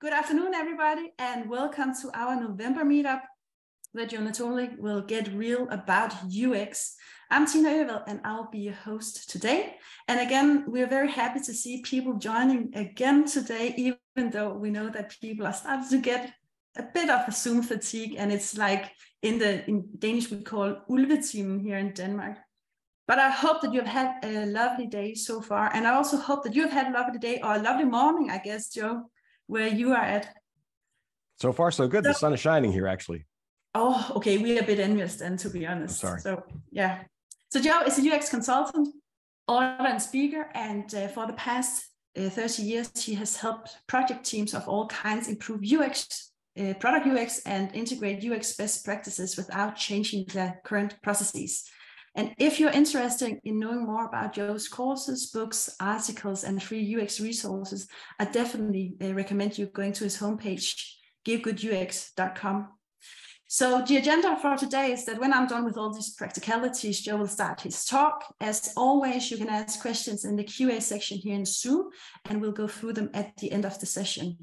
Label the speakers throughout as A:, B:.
A: Good afternoon, everybody, and welcome to our November meetup where Joe Natoli will get real about UX. I'm Tina Övel, and I'll be your host today. And again, we're very happy to see people joining again today, even though we know that people are starting to get a bit of a Zoom fatigue, and it's like in the in Danish we call ulvetimen here in Denmark. But I hope that you've had a lovely day so far, and I also hope that you've had a lovely day or a lovely morning, I guess, Joe where you are at?
B: So far, so good. So, the sun is shining here, actually.
A: Oh, okay. We're a bit envious then, to be honest.
B: I'm sorry.
A: So, yeah. So, Joe is a UX consultant, author, and speaker. And uh, for the past uh, 30 years, he has helped project teams of all kinds improve UX, uh, product UX, and integrate UX best practices without changing their current processes. And if you're interested in knowing more about Joe's courses, books, articles, and free UX resources, I definitely uh, recommend you going to his homepage, givegoodux.com. So the agenda for today is that when I'm done with all these practicalities, Joe will start his talk. As always, you can ask questions in the QA section here in Zoom, and we'll go through them at the end of the session.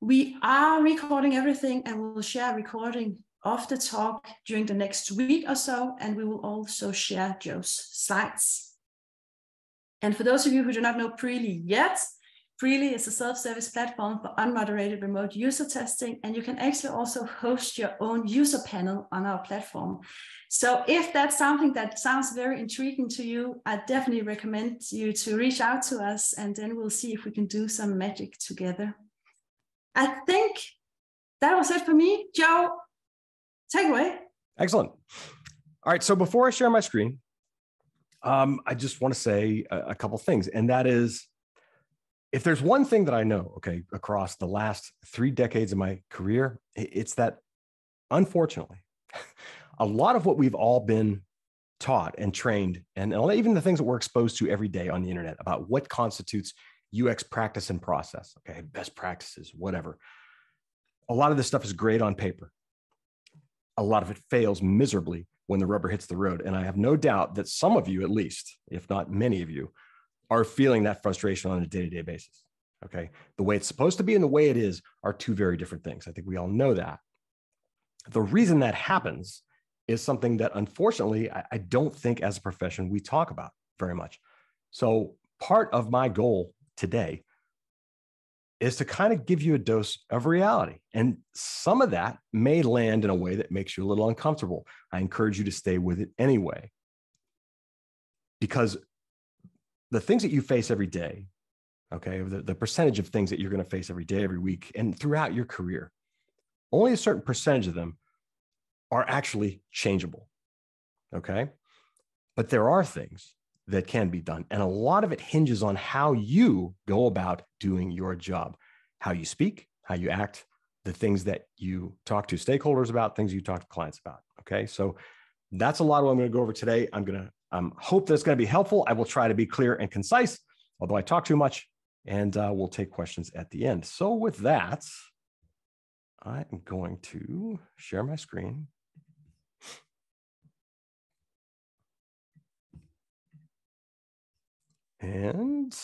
A: We are recording everything and we'll share recording of the talk during the next week or so, and we will also share Joe's slides. And for those of you who do not know Preely yet, Preely is a self-service platform for unmoderated remote user testing, and you can actually also host your own user panel on our platform. So if that's something that sounds very intriguing to you, I definitely recommend you to reach out to us, and then we'll see if we can do some magic together. I think that was it for me. Joe, Take away.
B: Excellent. All right. So before I share my screen, um, I just want to say a, a couple things, and that is, if there's one thing that I know, okay, across the last three decades of my career, it's that unfortunately, a lot of what we've all been taught and trained, and even the things that we're exposed to every day on the internet about what constitutes UX practice and process, okay, best practices, whatever. A lot of this stuff is great on paper a lot of it fails miserably when the rubber hits the road. And I have no doubt that some of you, at least, if not many of you, are feeling that frustration on a day to day basis. Okay. The way it's supposed to be and the way it is are two very different things. I think we all know that. The reason that happens is something that unfortunately I, I don't think as a profession we talk about very much. So, part of my goal today is to kind of give you a dose of reality. And some of that may land in a way that makes you a little uncomfortable. I encourage you to stay with it anyway. Because the things that you face every day, okay, the, the percentage of things that you're going to face every day, every week, and throughout your career, only a certain percentage of them are actually changeable. Okay. But there are things that can be done. And a lot of it hinges on how you go about doing your job, how you speak, how you act, the things that you talk to stakeholders about, things you talk to clients about. Okay. So that's a lot of what I'm going to go over today. I'm going to um, hope that's going to be helpful. I will try to be clear and concise, although I talk too much, and uh, we'll take questions at the end. So, with that, I am going to share my screen. And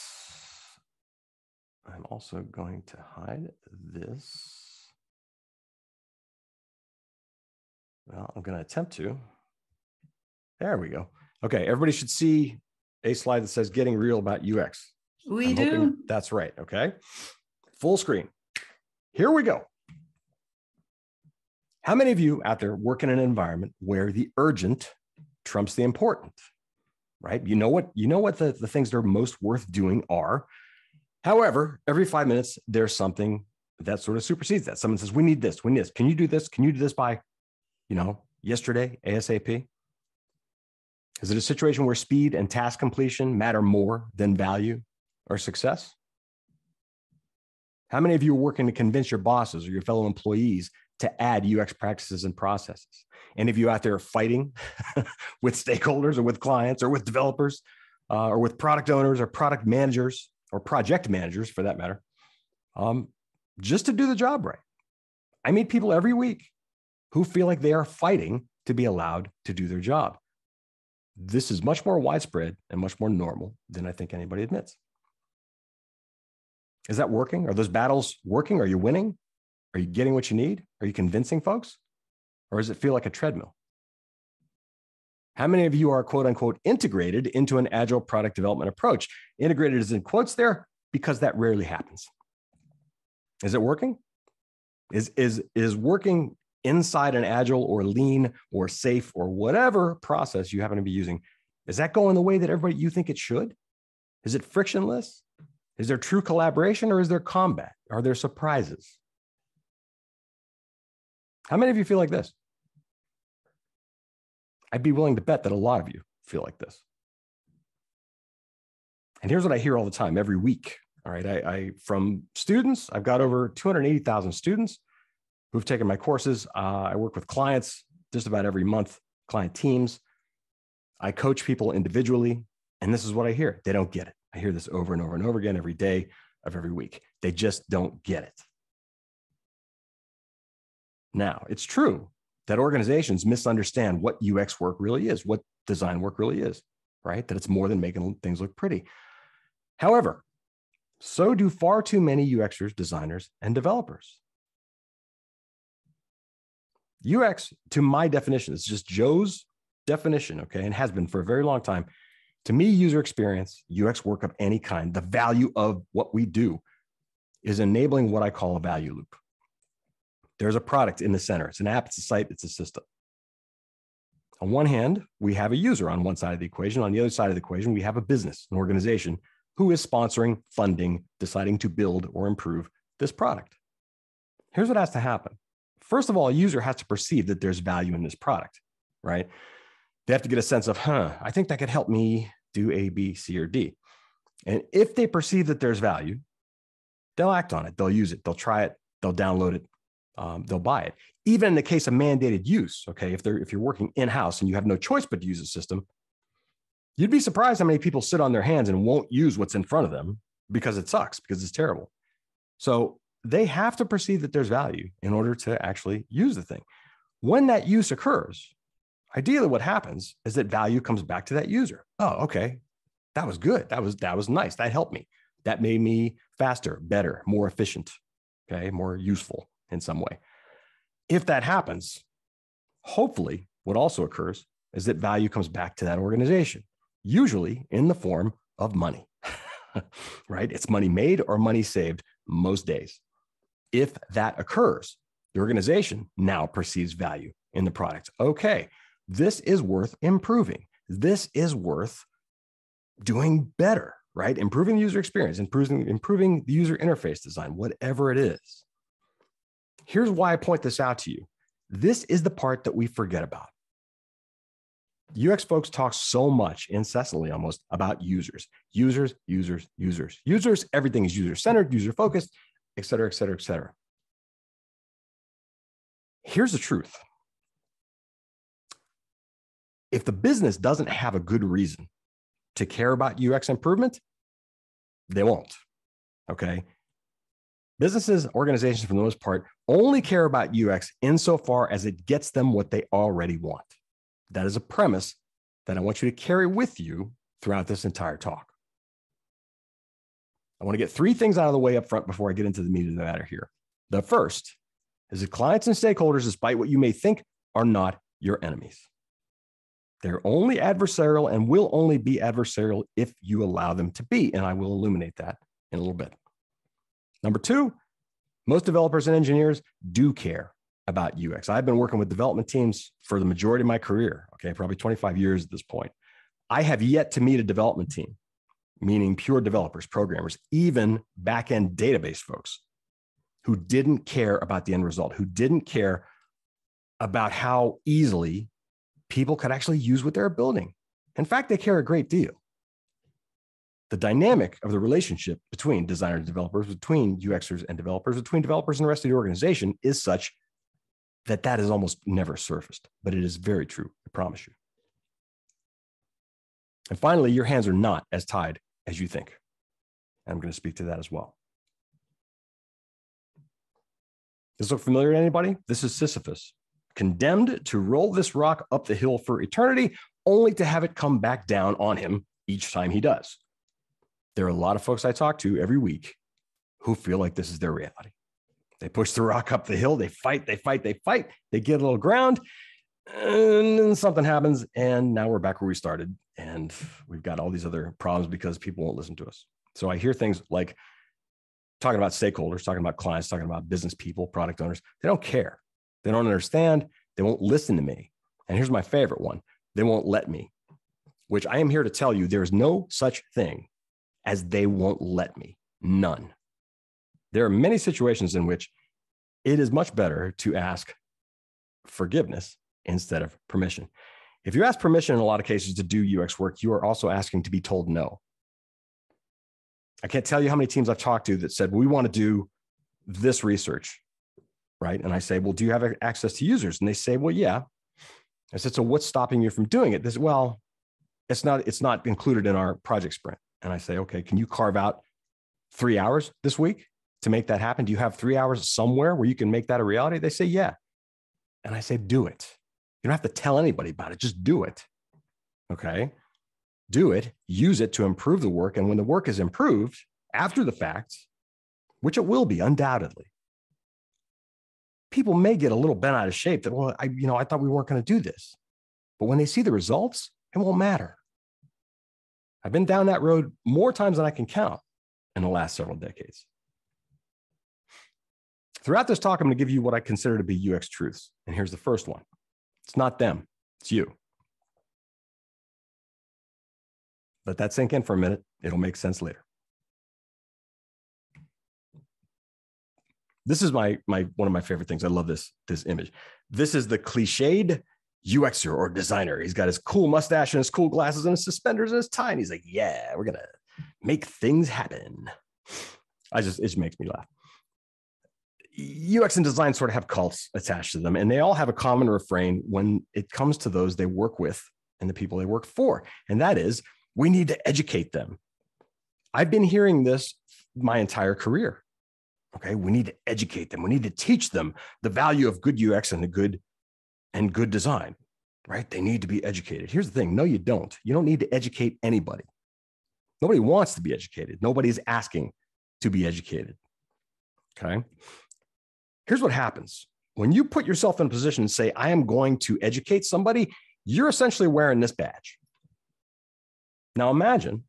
B: I'm also going to hide this. Well, I'm going to attempt to. There we go. Okay, everybody should see a slide that says getting real about UX.
A: We I'm do.
B: That's right. Okay. Full screen. Here we go. How many of you out there work in an environment where the urgent trumps the important? Right? You know what you know what the, the things that are most worth doing are. However, every five minutes there's something that sort of supersedes that. Someone says, "We need this. We need this. Can you do this? Can you do this by, you know, yesterday ASAP?" Is it a situation where speed and task completion matter more than value or success? How many of you are working to convince your bosses or your fellow employees to add UX practices and processes? Any of you out there fighting with stakeholders or with clients or with developers uh, or with product owners or product managers or project managers for that matter, um, just to do the job right. I meet people every week who feel like they are fighting to be allowed to do their job. This is much more widespread and much more normal than I think anybody admits. Is that working? Are those battles working? Are you winning? Are you getting what you need? Are you convincing folks? Or does it feel like a treadmill? How many of you are quote unquote integrated into an agile product development approach? Integrated is in quotes there because that rarely happens. Is it working? Is, is, is working inside an agile or lean or SAFe or whatever process you happen to be using, is that going the way that everybody you think it should? Is it frictionless? Is there true collaboration or is there combat? Are there surprises? How many of you feel like this? I'd be willing to bet that a lot of you feel like this. And here's what I hear all the time every week. All right. I, I from students, I've got over 280,000 students who've taken my courses. Uh, I work with clients just about every month, client teams. I coach people individually. And this is what I hear they don't get it. I hear this over and over and over again every day of every week. They just don't get it. Now, it's true that organizations misunderstand what UX work really is, what design work really is, right? That it's more than making things look pretty. However, so do far too many UXers, designers, and developers. UX, to my definition, it's just Joe's definition, okay, and has been for a very long time. To me, user experience, UX work of any kind, the value of what we do is enabling what I call a value loop. There's a product in the center. It's an app, it's a site, it's a system. On one hand, we have a user on one side of the equation. On the other side of the equation, we have a business, an organization who is sponsoring, funding, deciding to build or improve this product. Here's what has to happen. First of all, a user has to perceive that there's value in this product, right? They have to get a sense of, huh, I think that could help me do A, B, C, or D. And if they perceive that there's value, they'll act on it. They'll use it. They'll try it. They'll download it. Um, they'll buy it. Even in the case of mandated use, okay, if they're if you're working in house and you have no choice but to use a system, You'd be surprised how many people sit on their hands and won't use what's in front of them because it sucks, because it's terrible. So they have to perceive that there's value in order to actually use the thing. When that use occurs, ideally what happens is that value comes back to that user. Oh, okay. That was good. That was that was nice. That helped me. That made me faster, better, more efficient, okay, more useful in some way. If that happens, hopefully what also occurs is that value comes back to that organization usually in the form of money, right? It's money made or money saved most days. If that occurs, the organization now perceives value in the product. Okay, this is worth improving. This is worth doing better, right? Improving the user experience, improving, improving the user interface design, whatever it is. Here's why I point this out to you. This is the part that we forget about. UX folks talk so much incessantly almost about users, users, users, users, users. Everything is user centered, user focused, et cetera, et cetera, et cetera. Here's the truth if the business doesn't have a good reason to care about UX improvement, they won't. Okay. Businesses, organizations, for the most part, only care about UX insofar as it gets them what they already want. That is a premise that I want you to carry with you throughout this entire talk. I want to get three things out of the way up front before I get into the meat of the matter here. The first is that clients and stakeholders, despite what you may think, are not your enemies. They're only adversarial and will only be adversarial if you allow them to be. And I will illuminate that in a little bit. Number two, most developers and engineers do care about UX. I've been working with development teams for the majority of my career, okay, probably 25 years at this point. I have yet to meet a development team, meaning pure developers, programmers, even back-end database folks who didn't care about the end result, who didn't care about how easily people could actually use what they're building. In fact, they care a great deal. The dynamic of the relationship between designers and developers, between UXers and developers, between developers and the rest of the organization is such that that is almost never surfaced, but it is very true. I promise you. And finally, your hands are not as tied as you think. And I'm going to speak to that as well. Does this look familiar to anybody? This is Sisyphus, condemned to roll this rock up the hill for eternity, only to have it come back down on him each time he does. There are a lot of folks I talk to every week who feel like this is their reality. They push the rock up the hill, they fight, they fight, they fight, they get a little ground, and then something happens. And now we're back where we started. And we've got all these other problems because people won't listen to us. So I hear things like talking about stakeholders, talking about clients, talking about business people, product owners. They don't care. They don't understand. They won't listen to me. And here's my favorite one they won't let me, which I am here to tell you there is no such thing as they won't let me. None. There are many situations in which it is much better to ask forgiveness instead of permission. If you ask permission in a lot of cases to do UX work, you are also asking to be told no. I can't tell you how many teams I've talked to that said, we want to do this research, right? And I say, well, do you have access to users? And they say, well, yeah. I said, so what's stopping you from doing it? This, well, it's not, it's not included in our project sprint. And I say, okay, can you carve out three hours this week to make that happen? Do you have three hours somewhere where you can make that a reality? They say, yeah. And I say, do it. You don't have to tell anybody about it. Just do it. Okay do it, use it to improve the work. And when the work is improved after the fact, which it will be undoubtedly, people may get a little bent out of shape that, well, I, you know, I thought we weren't going to do this. But when they see the results, it won't matter. I've been down that road more times than I can count in the last several decades. Throughout this talk, I'm going to give you what I consider to be UX truths. And here's the first one it's not them, it's you. Let that sink in for a minute. It'll make sense later. This is my my one of my favorite things. I love this this image. This is the cliched UXer or designer. He's got his cool mustache and his cool glasses and his suspenders and his tie. And he's like, yeah, we're gonna make things happen. I just it just makes me laugh. UX and design sort of have cults attached to them, and they all have a common refrain when it comes to those they work with and the people they work for. And that is we need to educate them. I've been hearing this my entire career. Okay, we need to educate them. We need to teach them the value of good UX and the good and good design. Right? They need to be educated. Here's the thing: no, you don't. You don't need to educate anybody. Nobody wants to be educated. Nobody's asking to be educated. Okay. Here's what happens when you put yourself in a position and say, I am going to educate somebody, you're essentially wearing this badge. Now imagine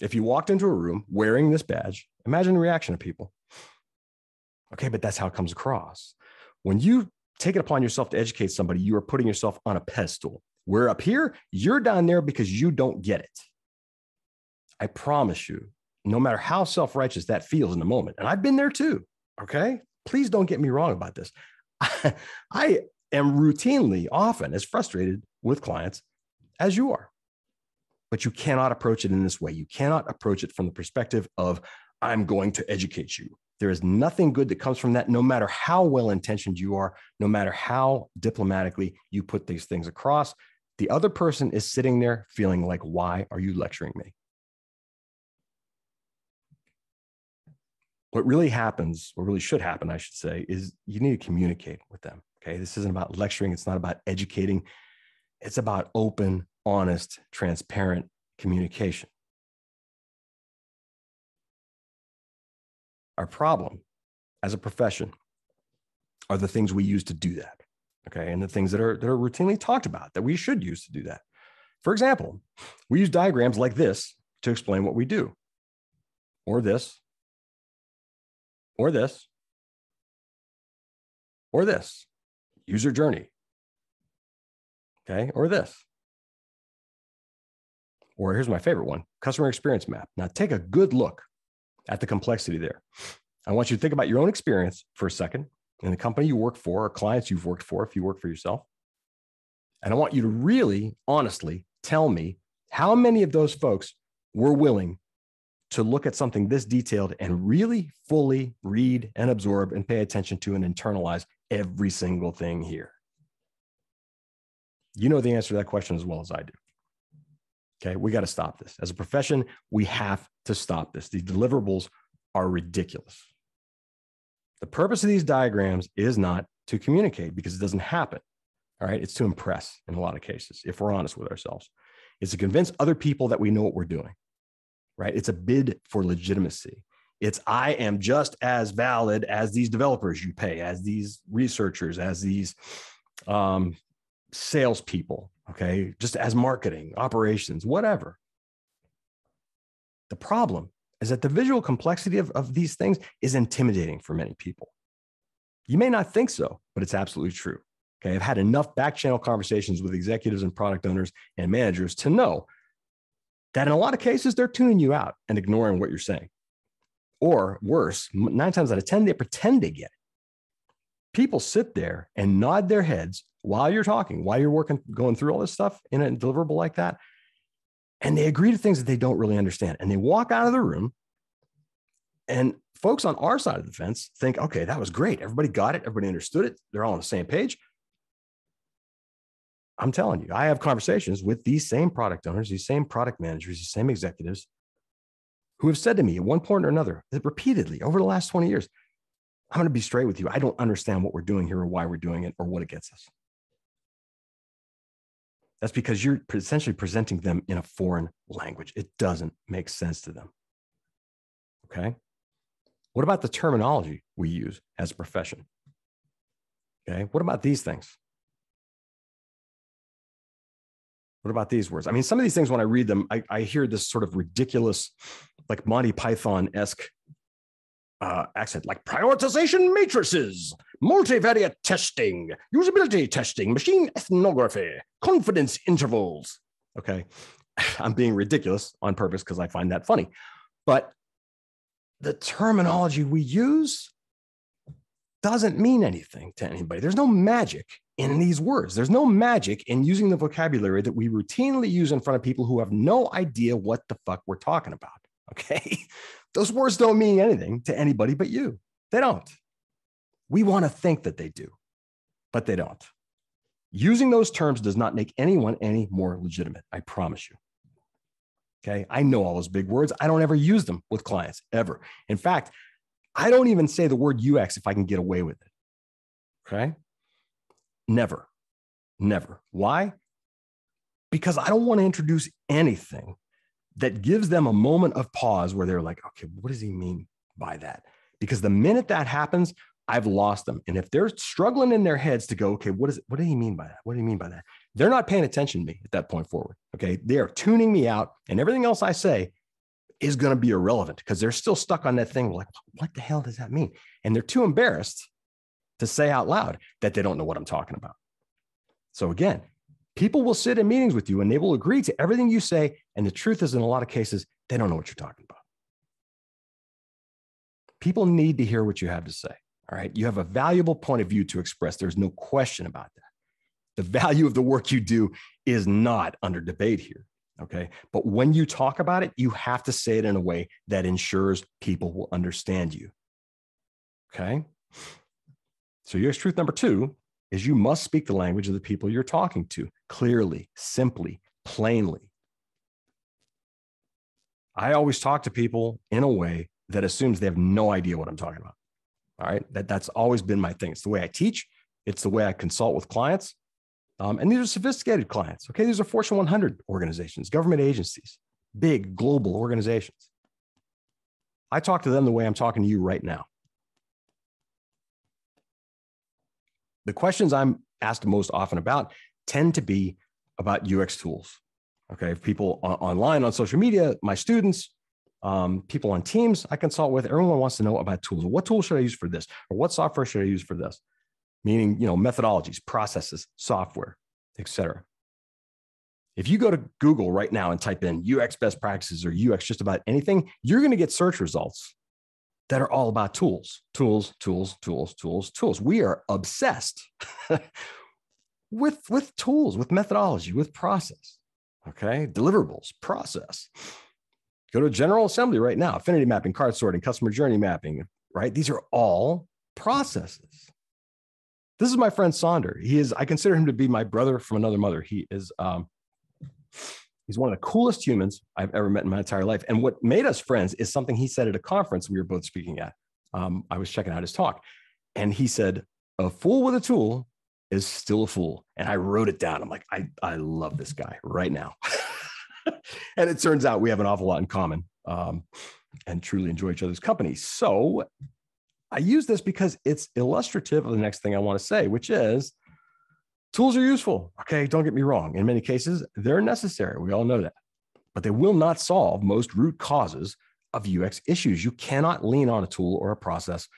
B: if you walked into a room wearing this badge, imagine the reaction of people. Okay, but that's how it comes across. When you take it upon yourself to educate somebody, you are putting yourself on a pedestal. We're up here, you're down there because you don't get it. I promise you, no matter how self righteous that feels in the moment, and I've been there too. Okay, please don't get me wrong about this. I, I am routinely, often as frustrated with clients as you are but you cannot approach it in this way. You cannot approach it from the perspective of, I'm going to educate you. There is nothing good that comes from that, no matter how well intentioned you are, no matter how diplomatically you put these things across. The other person is sitting there feeling like, why are you lecturing me? What really happens, what really should happen, I should say, is you need to communicate with them. Okay. This isn't about lecturing, it's not about educating, it's about open honest, transparent communication. Our problem as a profession are the things we use to do that. Okay. And the things that are that are routinely talked about that we should use to do that. For example, we use diagrams like this to explain what we do, or this, or this, or this user journey. Okay. Or this. Or here's my favorite one customer experience map. Now take a good look at the complexity there. I want you to think about your own experience for a second in the company you work for or clients you've worked for if you work for yourself. And I want you to really honestly tell me how many of those folks were willing to look at something this detailed and really fully read and absorb and pay attention to and internalize every single thing here. You know the answer to that question as well as I do. Okay, we got to stop this. As a profession, we have to stop this. These deliverables are ridiculous. The purpose of these diagrams is not to communicate because it doesn't happen. All right, it's to impress in a lot of cases, if we're honest with ourselves. It's to convince other people that we know what we're doing, right? It's a bid for legitimacy. It's I am just as valid as these developers you pay, as these researchers, as these um, salespeople, okay, just as marketing, operations, whatever. The problem is that the visual complexity of, of these things is intimidating for many people. You may not think so, but it's absolutely true. Okay. I've had enough back channel conversations with executives and product owners and managers to know that in a lot of cases, they're tuning you out and ignoring what you're saying. Or worse, nine times out of 10, they pretend to get it. People sit there and nod their heads while you're talking, while you're working, going through all this stuff in a deliverable like that. And they agree to things that they don't really understand. And they walk out of the room. And folks on our side of the fence think, okay, that was great. Everybody got it. Everybody understood it. They're all on the same page. I'm telling you, I have conversations with these same product owners, these same product managers, these same executives who have said to me at one point or another that repeatedly over the last 20 years, I'm going to be straight with you. I don't understand what we're doing here or why we're doing it or what it gets us. That's because you're essentially presenting them in a foreign language. It doesn't make sense to them. Okay. What about the terminology we use as a profession? Okay. What about these things? What about these words? I mean, some of these things, when I read them, I, I hear this sort of ridiculous, like Monty Python esque uh, accent, like prioritization matrices, multivariate testing, usability testing, machine ethnography, confidence intervals. Okay. I'm being ridiculous on purpose because I find that funny. But the terminology we use doesn't mean anything to anybody. There's no magic in these words. There's no magic in using the vocabulary that we routinely use in front of people who have no idea what the fuck we're talking about. Okay. Those words don't mean anything to anybody but you. They don't. We want to think that they do, but they don't. Using those terms does not make anyone any more legitimate. I promise you. Okay. I know all those big words. I don't ever use them with clients ever. In fact, I don't even say the word UX if I can get away with it. Okay. Never, never. Why? Because I don't want to introduce anything that gives them a moment of pause where they're like, okay, what does he mean by that? Because the minute that happens, I've lost them. And if they're struggling in their heads to go, okay, what is? What do he mean by that? What do you mean by that? They're not paying attention to me at that point forward. Okay. They are tuning me out, and everything else I say is going to be irrelevant because they're still stuck on that thing. Like, what the hell does that mean? And they're too embarrassed to say out loud that they don't know what I'm talking about. So again, people will sit in meetings with you and they will agree to everything you say. And the truth is, in a lot of cases, they don't know what you're talking about. People need to hear what you have to say. All right. You have a valuable point of view to express. There's no question about that. The value of the work you do is not under debate here. Okay. But when you talk about it, you have to say it in a way that ensures people will understand you. Okay. So, UX truth number two is you must speak the language of the people you're talking to clearly, simply, plainly. I always talk to people in a way that assumes they have no idea what I'm talking about. All right. That, that's always been my thing. It's the way I teach, it's the way I consult with clients. Um, and these are sophisticated clients. Okay. These are Fortune 100 organizations, government agencies, big global organizations. I talk to them the way I'm talking to you right now. The questions I'm asked most often about tend to be about UX tools. Okay, people on, online on social media, my students, um, people on teams I consult with, everyone wants to know about tools. What tool should I use for this, or what software should I use for this? Meaning, you know, methodologies, processes, software, etc. If you go to Google right now and type in UX best practices or UX just about anything, you're going to get search results that are all about tools, tools, tools, tools, tools, tools. We are obsessed with, with tools, with methodology, with process. Okay. Deliverables, process. Go to General Assembly right now, affinity mapping, card sorting, customer journey mapping, right? These are all processes. This is my friend Sonder. He is, I consider him to be my brother from another mother. He is um, He's one of the coolest humans I've ever met in my entire life. And what made us friends is something he said at a conference we were both speaking at. Um, I was checking out his talk, and he said, "A fool with a tool is still a fool." And I wrote it down. I'm like, I I love this guy right now. and it turns out we have an awful lot in common. Um, and truly enjoy each other's company. So I use this because it's illustrative of the next thing I want to say, which is tools are useful. Okay, don't get me wrong. In many cases, they're necessary. We all know that. But they will not solve most root causes of UX issues. You cannot lean on a tool or a process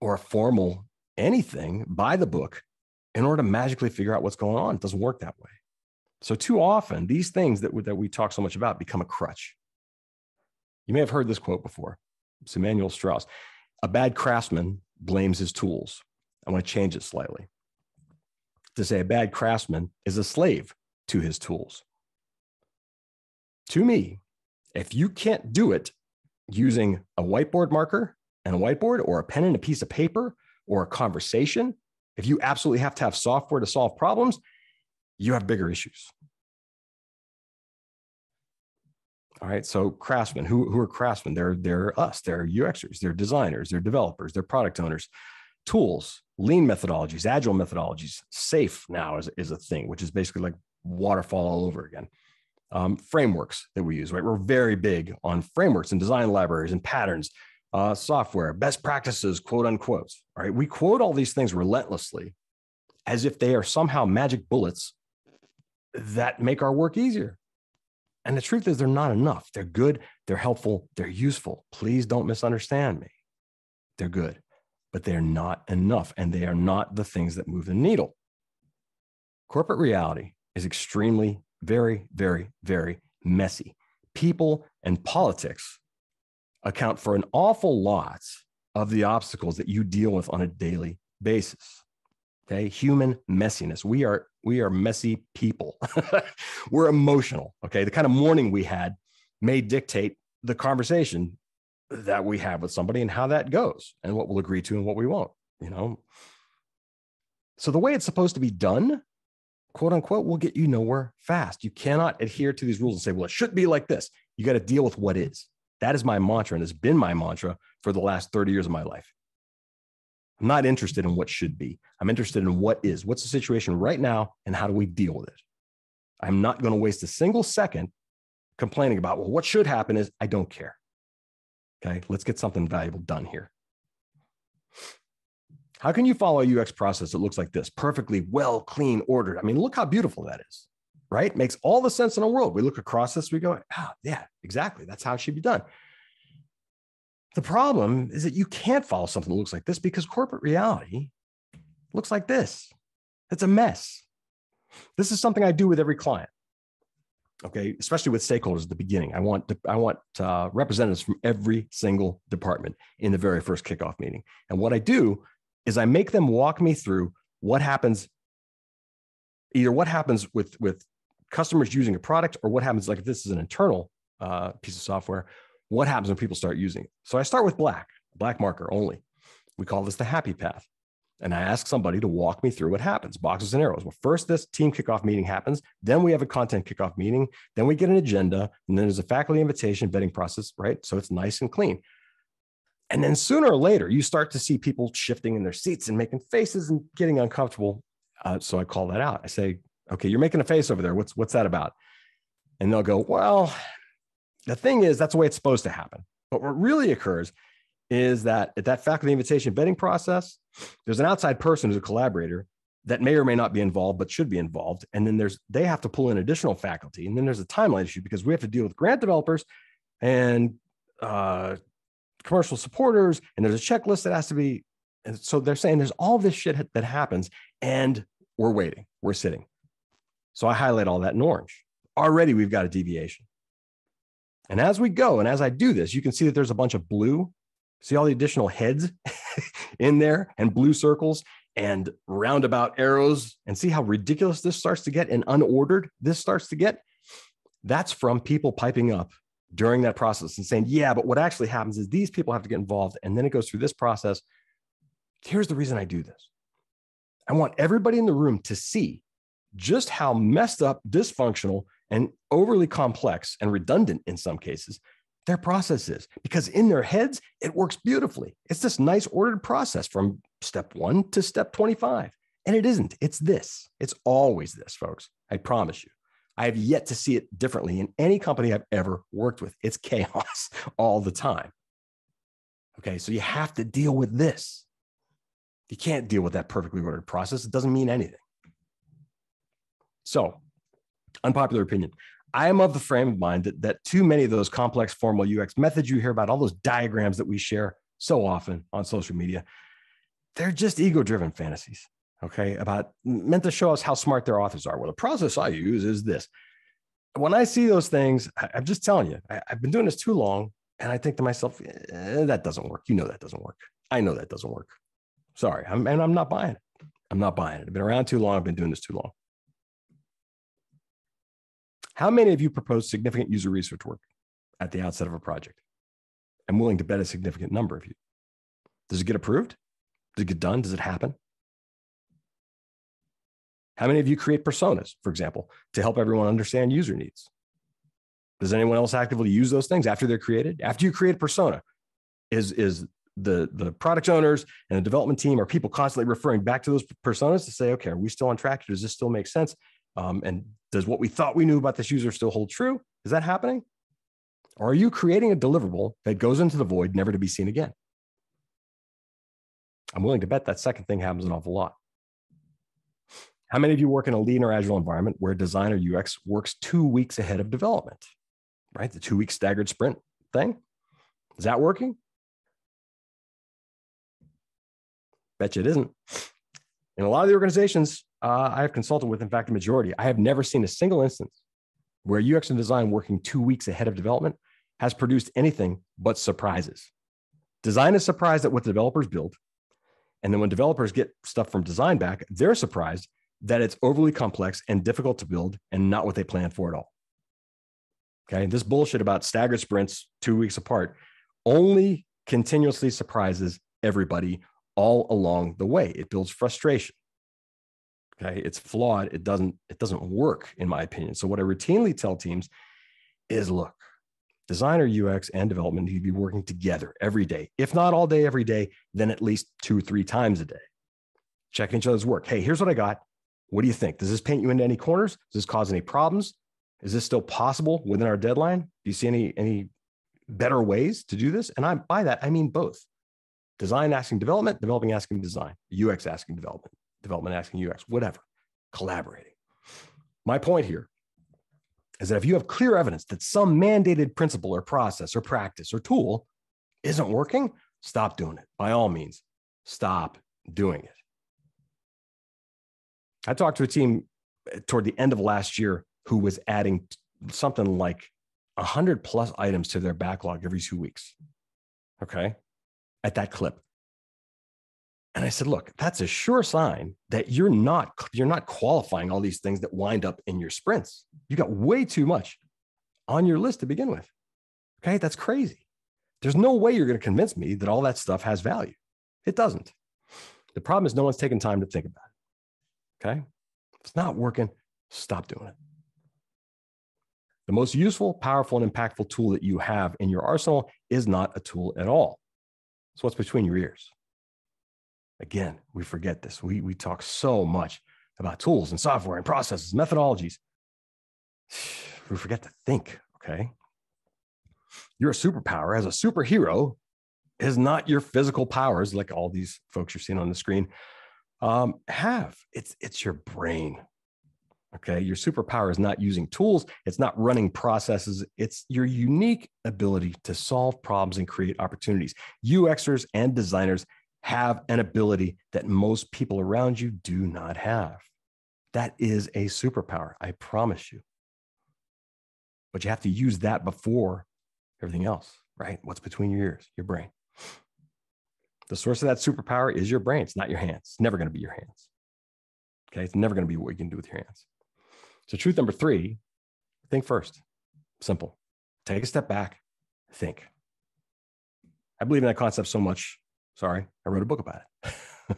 B: or a formal anything by the book in order to magically figure out what's going on. It doesn't work that way. So, too often, these things that, that we talk so much about become a crutch. You may have heard this quote before. It's Emanuel Strauss. A bad craftsman blames his tools. I want to change it slightly to say a bad craftsman is a slave to his tools. To me, if you can't do it using a whiteboard marker and a whiteboard or a pen and a piece of paper or a conversation, if you absolutely have to have software to solve problems, you have bigger issues. All right. So craftsmen, who, who are craftsmen? They're, they're us, they're UXers, they're designers, they're developers, they're product owners. Tools, lean methodologies, agile methodologies, SAFe now is, is a thing, which is basically like waterfall all over again. Um, frameworks that we use, right? We're very big on frameworks and design libraries and patterns, uh, software, best practices, quote unquote. All right. We quote all these things relentlessly as if they are somehow magic bullets that make our work easier. And the truth is, they're not enough. They're good, they're helpful, they're useful. Please don't misunderstand me. They're good, but they're not enough. And they are not the things that move the needle. Corporate reality is extremely, very, very, very messy. People and politics account for an awful lot of the obstacles that you deal with on a daily basis. Okay, human messiness. We are we are messy people. We're emotional. Okay, the kind of morning we had may dictate the conversation that we have with somebody and how that goes and what we'll agree to and what we won't. You know. So the way it's supposed to be done, quote unquote, will get you nowhere fast. You cannot adhere to these rules and say, well, it should be like this. You got to deal with what is. That is my mantra and has been my mantra for the last 30 years of my life. I'm not interested in what should be. I'm interested in what is. What's the situation right now and how do we deal with it? I'm not going to waste a single second complaining about, well, what should happen is I don't care. Okay, let's get something valuable done here. How can you follow a UX process that looks like this? Perfectly well, clean, ordered. I mean, look how beautiful that is, right? Makes all the sense in the world. We look across this, we go, ah, yeah, exactly. That's how it should be done. The problem is that you can't follow something that looks like this because corporate reality looks like this. It's a mess. This is something I do with every client. Okay, especially with stakeholders at the beginning. I want to, I want uh, representatives from every single department in the very first kickoff meeting. And what I do is I make them walk me through what happens, either what happens with with customers using a product, or what happens like if this is an internal uh, piece of software, what happens when people start using it? So I start with black, black marker only. We call this the happy path. And I ask somebody to walk me through what happens, boxes and arrows. Well, first, this team kickoff meeting happens. Then we have a content kickoff meeting. Then we get an agenda. And then there's a faculty invitation vetting process, right? So it's nice and clean. And then sooner or later, you start to see people shifting in their seats and making faces and getting uncomfortable. Uh, so I call that out. I say, okay, you're making a face over there. What's, what's that about? And they'll go, well, the thing is, that's the way it's supposed to happen. But what really occurs is that at that faculty invitation vetting process, there's an outside person who's a collaborator that may or may not be involved, but should be involved. And then there's they have to pull in additional faculty. And then there's a timeline issue because we have to deal with grant developers and uh, commercial supporters, and there's a checklist that has to be. And so they're saying there's all this shit that happens, and we're waiting, we're sitting. So I highlight all that in orange. Already we've got a deviation. And as we go, and as I do this, you can see that there's a bunch of blue. See all the additional heads in there and blue circles and roundabout arrows, and see how ridiculous this starts to get and unordered this starts to get. That's from people piping up during that process and saying, yeah, but what actually happens is these people have to get involved. And then it goes through this process. Here's the reason I do this I want everybody in the room to see just how messed up, dysfunctional, and overly complex and redundant in some cases their process is because in their heads it works beautifully it's this nice ordered process from step 1 to step 25 and it isn't it's this it's always this folks i promise you I have yet to see it differently in any company I've ever worked with. It's chaos all the time. Okay, so you have to deal with this. You can't deal with that perfectly ordered process. It doesn't mean anything. So, unpopular opinion. I am of the frame of mind that, that too many of those complex formal UX methods you hear about, all those diagrams that we share so often on social media, they're just ego driven fantasies okay, about meant to show us how smart their authors are. Well, the process I use is this. When I see those things, I, am just telling you, I, have been doing this too long. And I think to myself, eh, that doesn't work. You know that doesn't work. I know that doesn't work. Sorry. I'm, and I'm not buying it. I'm not buying it. I've been around too long. I've been doing this too long. How many of you propose significant user research work at the outset of a project? I'm willing to bet a significant number of you. Does it get approved? Does it get done? Does it happen? How many of you create personas, for example, to help everyone understand user needs? Does anyone else actively use those things after they're created? After you create a persona, is, is the, the product owners and the development team are people constantly referring back to those personas to say, okay, are we still on track? Does this still make sense? Um, and does what we thought we knew about this user still hold true? Is that happening? Or are you creating a deliverable that goes into the void, never to be seen again? I'm willing to bet that second thing happens an awful lot. How many of you work in a lean or agile environment where design or UX works two weeks ahead of development, right? The two week staggered sprint thing. Is that working? Bet you it isn't. In a lot of the organizations uh, I have consulted with, in fact, the majority, I have never seen a single instance where UX and design working two weeks ahead of development has produced anything but surprises. Design is surprised at what the developers build. And then when developers get stuff from design back, they're surprised that it's overly complex and difficult to build and not what they planned for at all. Okay. This bullshit about staggered sprints two weeks apart only continuously surprises everybody all along the way. It builds frustration. Okay. It's flawed. It doesn't, it doesn't work, in my opinion. So what I routinely tell teams is look, designer, UX, and development need to be working together every day. If not all day, every day, then at least two, three times a day. Checking each other's work. Hey, here's what I got. What do you think? Does this paint you into any corners? Does this cause any problems? Is this still possible within our deadline? Do you see any any better ways to do this? And I by that I mean both. Design asking development, developing asking design, UX asking development, development asking UX, whatever. Collaborating. My point here is that if you have clear evidence that some mandated principle or process or practice or tool isn't working, stop doing it. By all means, stop doing it. I talked to a team eh, toward the end of last year who was adding something like 100 plus items to their backlog every two weeks. Okay. At that clip. And I said, look, that's a sure sign that you're not you're not qualifying all these things that wind up in your sprints. You got way too much on your list to begin with. Okay, that's crazy. There's no way you're going to convince me that all that stuff has value. It doesn't. The problem is no one's taking time to think about it. Okay. If it's not working, stop doing it. The most useful, powerful, and impactful tool that you have in your arsenal is not a tool at all. It's what's between your ears. Again, we forget this. We, we talk so much about tools and software and processes, methodologies. We forget to think, okay? You're a superpower as a superhero is not your physical powers, like all these folks you're seeing on the screen, um, have. It's it's your brain. Okay, your superpower is not using tools. It's not running processes. It's your unique ability to solve problems and create opportunities. UXers and designers have an ability that most people around you do not have. That is a superpower. I promise you. But you have to use that before everything else, right? What's between your ears, your brain. The source of that superpower is your brain. It's not your hands. It's never going to be your hands. Okay. It's never going to be what you can do with your hands. So, truth number three think first. Simple. Take a step back, think. I believe in that concept so much. Sorry, I wrote a book about it.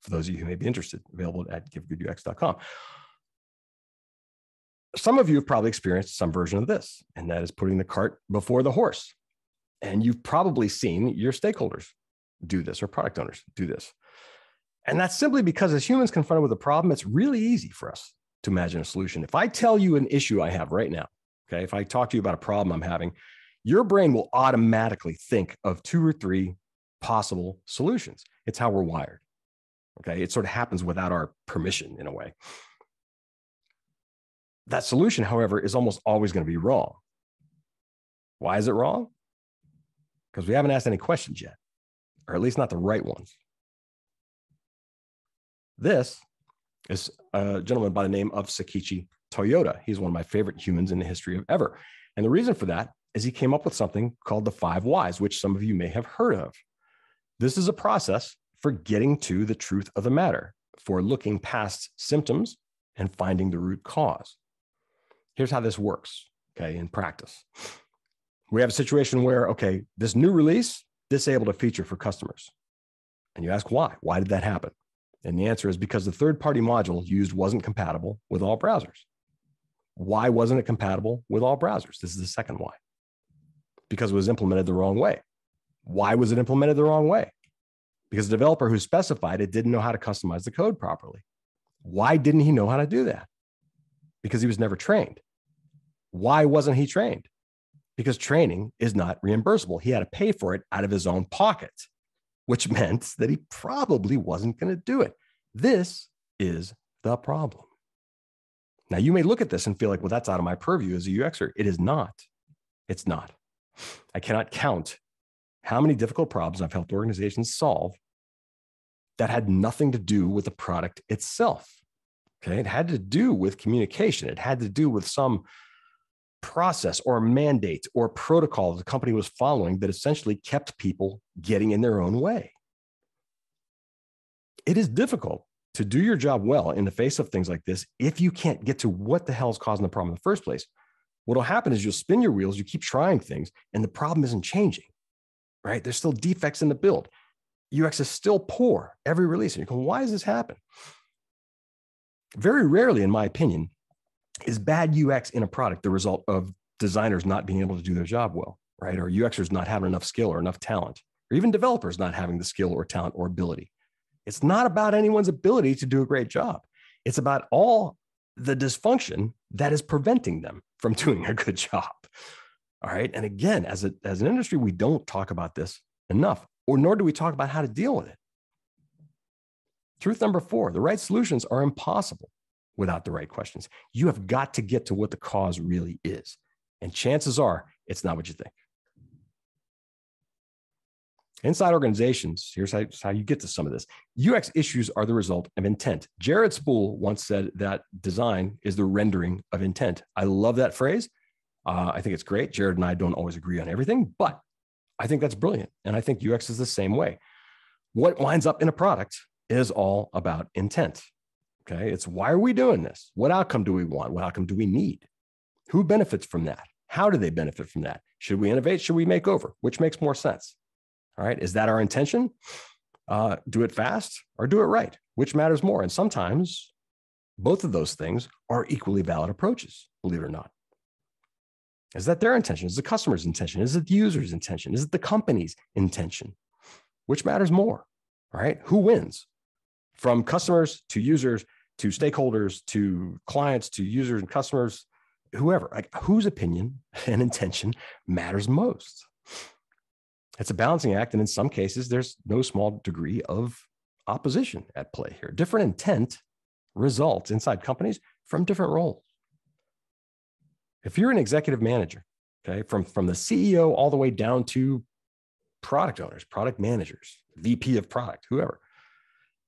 B: For those of you who may be interested, available at givegoodux.com. Some of you have probably experienced some version of this, and that is putting the cart before the horse. And you've probably seen your stakeholders do this or product owners do this. And that's simply because as humans confronted with a problem, it's really easy for us to imagine a solution. If I tell you an issue I have right now, okay, if I talk to you about a problem I'm having, your brain will automatically think of two or three possible solutions. It's how we're wired. Okay. It sort of happens without our permission in a way. That solution, however, is almost always going to be wrong. Why is it wrong? Because we haven't asked any questions yet, or at least not the right ones. This is a gentleman by the name of Sakichi Toyota. He's one of my favorite humans in the history of ever. And the reason for that is he came up with something called the five whys, which some of you may have heard of. This is a process for getting to the truth of the matter, for looking past symptoms and finding the root cause. Here's how this works, okay, in practice. We have a situation where, okay, this new release disabled a feature for customers. And you ask why? Why did that happen? And the answer is because the third party module used wasn't compatible with all browsers. Why wasn't it compatible with all browsers? This is the second why. Because it was implemented the wrong way. Why was it implemented the wrong way? Because the developer who specified it didn't know how to customize the code properly. Why didn't he know how to do that? Because he was never trained. Why wasn't he trained? Because training is not reimbursable. He had to pay for it out of his own pocket, which meant that he probably wasn't going to do it. This is the problem. Now, you may look at this and feel like, well, that's out of my purview as a UXer. It is not. It's not. I cannot count how many difficult problems I've helped organizations solve that had nothing to do with the product itself. Okay. It had to do with communication, it had to do with some process or mandate or protocol the company was following that essentially kept people getting in their own way. It is difficult to do your job well in the face of things like this if you can't get to what the hell is causing the problem in the first place. What'll happen is you'll spin your wheels, you keep trying things, and the problem isn't changing, right? There's still defects in the build. UX is still poor every release. And you go, why does this happen? Very rarely, in my opinion, is bad UX in a product the result of designers not being able to do their job well, right? Or UXers not having enough skill or enough talent, or even developers not having the skill or talent or ability. It's not about anyone's ability to do a great job. It's about all the dysfunction that is preventing them from doing a good job. All right. And again, as, a, as an industry, we don't talk about this enough, or nor do we talk about how to deal with it. Truth number four the right solutions are impossible without the right questions. You have got to get to what the cause really is. And chances are it's not what you think. Inside organizations, here's how, how, you get to some of this. UX issues are the result of intent. Jared Spool once said that design is the rendering of intent. I love that phrase. Uh, I think it's great. Jared and I don't always agree on everything, but I think that's brilliant. And I think UX is the same way. What winds up in a product is all about intent. Okay. It's why are we doing this? What outcome do we want? What outcome do we need? Who benefits from that? How do they benefit from that? Should we innovate? Should we make over? Which makes more sense? All right. Is that our intention? Uh, do it fast or do it right? Which matters more? And sometimes both of those things are equally valid approaches, believe it or not. Is that their intention? Is the customer's intention? Is it the user's intention? Is it the company's intention? Which matters more? right? Who wins? From customers to users to stakeholders to clients to users and customers, whoever, like whose opinion and intention matters most. It's a balancing act. And in some cases, there's no small degree of opposition at play here. Different intent results inside companies from different roles. If you're an executive manager, okay, from, from the CEO all the way down to product owners, product managers, VP of product, whoever,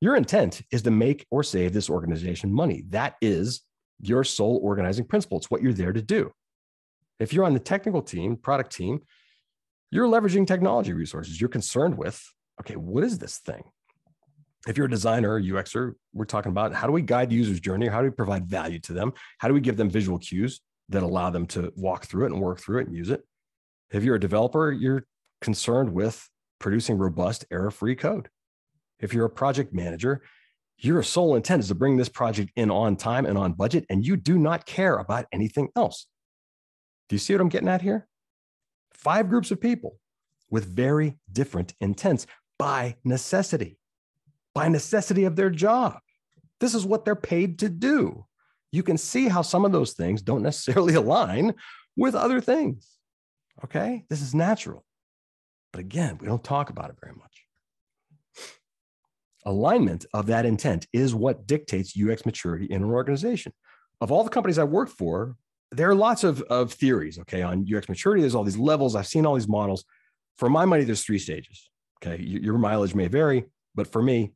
B: your intent is to make or save this organization money. That is your sole organizing principle. It's what you're there to do. If you're on the technical team, product team, you're leveraging technology resources. You're concerned with, okay, what is this thing? If you're a designer UXer, we're talking about how do we guide the user's journey? How do we provide value to them? How do we give them visual cues that allow them to walk through it and work through it and use it? If you're a developer, you're concerned with producing robust, error free code. If you're a project manager, your sole intent is to bring this project in on time and on budget, and you do not care about anything else. Do you see what I'm getting at here? Five groups of people with very different intents by necessity, by necessity of their job. This is what they're paid to do. You can see how some of those things don't necessarily align with other things. Okay. This is natural. But again, we don't talk about it very much. Alignment of that intent is what dictates UX maturity in an organization. Of all the companies I worked for, there are lots of, of theories, okay, on UX maturity. There's all these levels. I've seen all these models. For my money, there's three stages. Okay. Your mileage may vary, but for me,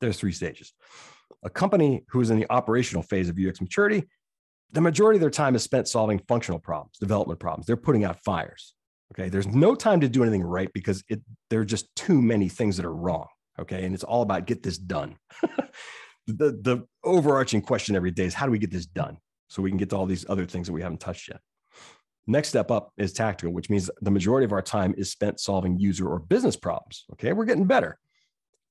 B: there's three stages. A company who is in the operational phase of UX maturity, the majority of their time is spent solving functional problems, development problems. They're putting out fires. Okay. There's no time to do anything right because it, there are just too many things that are wrong. Okay. And it's all about get this done. the, the overarching question every day is how do we get this done so we can get to all these other things that we haven't touched yet? Next step up is tactical, which means the majority of our time is spent solving user or business problems. Okay. We're getting better.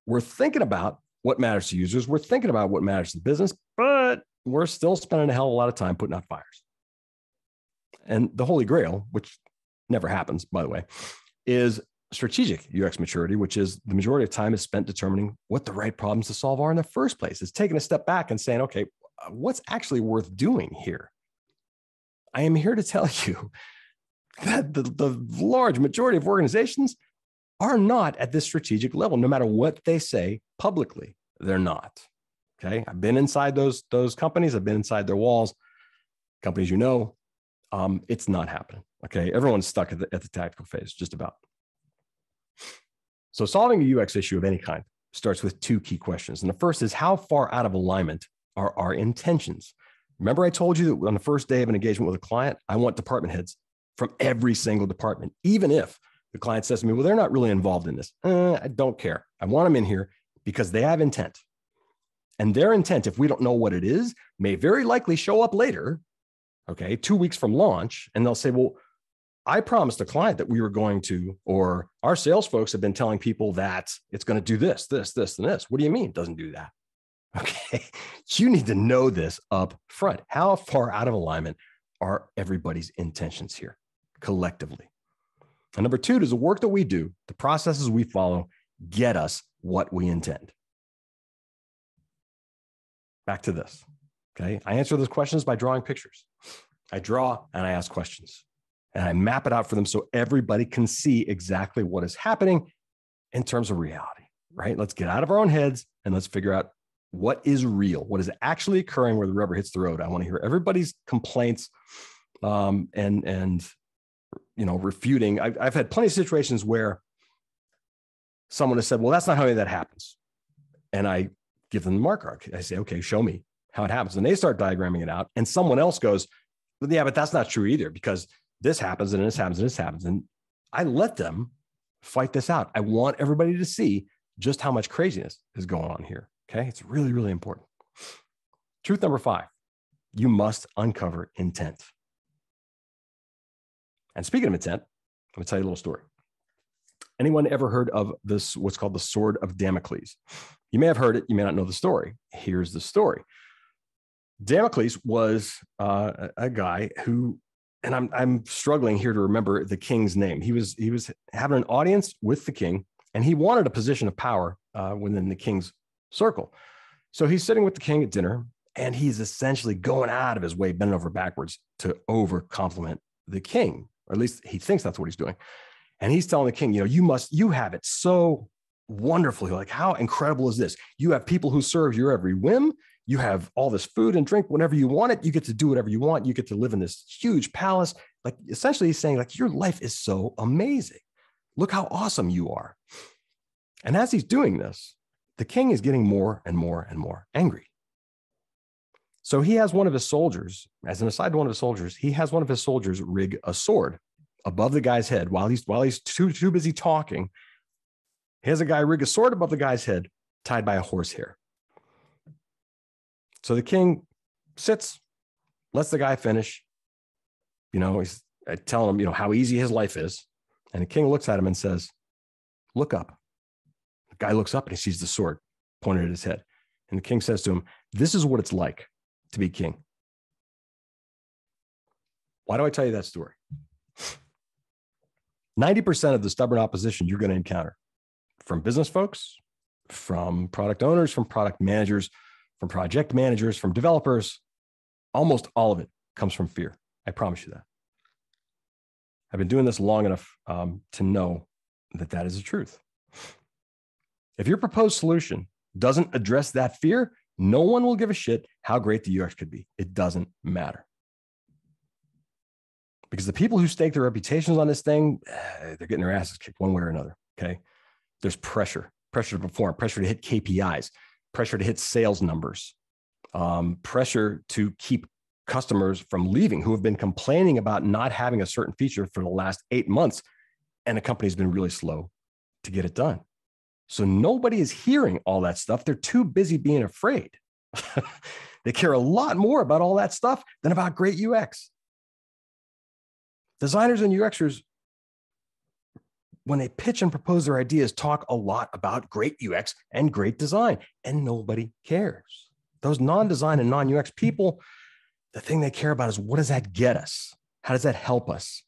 B: We're thinking about what matters to users. We're thinking about what matters to the business, but we're still spending a hell of a lot of time putting out fires. And the holy grail, which never happens, by the way, is strategic UX maturity, which is the majority of time is spent determining what the right problems to solve are in the first place. It's taking a step back and saying, okay, what's actually worth doing here? I am here to tell you that the, the large majority of organizations are not at this strategic level, no matter what they say publicly. They're not. Okay. I've been inside those, those companies, I've been inside their walls. Companies you know, um, it's not happening. Okay. Everyone's stuck at the, at the tactical phase, just about. So, solving a UX issue of any kind starts with two key questions. And the first is how far out of alignment are our intentions? Remember, I told you that on the first day of an engagement with a client, I want department heads from every single department, even if the client says to me, Well, they're not really involved in this. Uh, I don't care. I want them in here because they have intent. And their intent, if we don't know what it is, may very likely show up later, okay, two weeks from launch. And they'll say, Well, I promised a client that we were going to, or our sales folks have been telling people that it's going to do this, this, this, and this. What do you mean it doesn't do that? Okay. You need to know this up front. How far out of alignment are everybody's intentions here collectively? And number two, does the work that we do, the processes we follow, get us what we intend? Back to this. Okay. I answer those questions by drawing pictures. I draw and I ask questions and I map it out for them so everybody can see exactly what is happening in terms of reality, right? Let's get out of our own heads and let's figure out what is real, what is actually occurring where the rubber hits the road. I want to hear everybody's complaints um, and and you know, refuting. I've, I've had plenty of situations where someone has said, well, that's not how that happens. And I give them the marker. I say, okay, show me how it happens. And they start diagramming it out. And someone else goes, well, yeah, but that's not true either because this happens and this happens and this happens. And I let them fight this out. I want everybody to see just how much craziness is going on here. Okay. It's really, really important. Truth number five you must uncover intent. And speaking of intent, going to tell you a little story. Anyone ever heard of this, what's called the Sword of Damocles? You may have heard it, you may not know the story. Here's the story Damocles was uh, a guy who, and I'm, I'm struggling here to remember the king's name. He was, he was having an audience with the king, and he wanted a position of power uh, within the king's circle. So he's sitting with the king at dinner, and he's essentially going out of his way, bending over backwards to over compliment the king or at least he thinks that's what he's doing. And he's telling the king, you know, you must, you have it so wonderfully. Like, how incredible is this? You have people who serve your every whim. You have all this food and drink whenever you want it. You get to do whatever you want. You get to live in this huge palace. Like, essentially, he's saying, like, your life is so amazing. Look how awesome you are. And as he's doing this, the king is getting more and more and more angry. So he has one of his soldiers, as an aside to one of his soldiers, he has one of his soldiers rig a sword above the guy's head while he's while he's too too busy talking. He has a guy rig a sword above the guy's head, tied by a horsehair. So the king sits, lets the guy finish. You know, he's telling him, you know, how easy his life is. And the king looks at him and says, Look up. The guy looks up and he sees the sword pointed at his head. And the king says to him, This is what it's like to be king. Why do I tell you that story? 90% of the stubborn opposition you're going to encounter from business folks, from product owners, from product managers, from project managers, from developers, Almost all of it comes from fear. I promise you that. I've been doing this long enough um, to know that that is the truth. If your proposed solution doesn't address that fear, no one will give a shit how great the UX could be. It doesn't matter. Because the people who stake their reputations on this thing, eh, they're getting their asses kicked one way or another. Okay. There's pressure, pressure to perform, pressure to hit KPIs, pressure to hit sales numbers, um, pressure to keep customers from leaving who have been complaining about not having a certain feature for the last eight months. And the company's been really slow to get it done. So nobody is hearing all that stuff. They're too busy being afraid. they care a lot more about all that stuff than about great UX. Designers and UXers, when they pitch and propose their ideas, talk a lot about great UX and great design, and nobody cares. Those non design and non UX people, the thing they care about is what does that get us? How does that help us?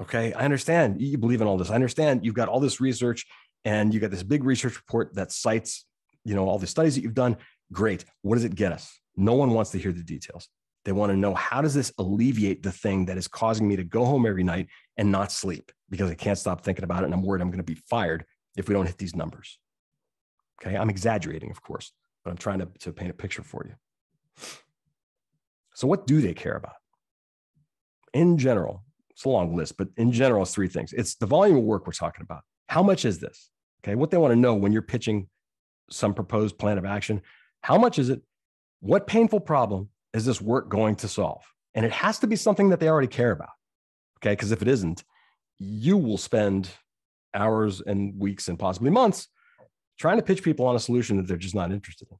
B: Okay, I understand you believe in all this. I understand you've got all this research and you got this big research report that cites, you know, all the studies that you've done. Great. What does it get us? No one wants to hear the details. They want to know how does this alleviate the thing that is causing me to go home every night and not sleep because I can't stop thinking about it and I'm worried I'm going to be fired if we don't hit these numbers. Okay, I'm exaggerating, of course, but I'm trying to, to paint a picture for you. So, what do they care about? In general, it's a long list, but in general, it's three things. It's the volume of work we're talking about. How much is this? Okay. What they want to know when you're pitching some proposed plan of action how much is it? What painful problem is this work going to solve? And it has to be something that they already care about. Okay. Because if it isn't, you will spend hours and weeks and possibly months trying to pitch people on a solution that they're just not interested in.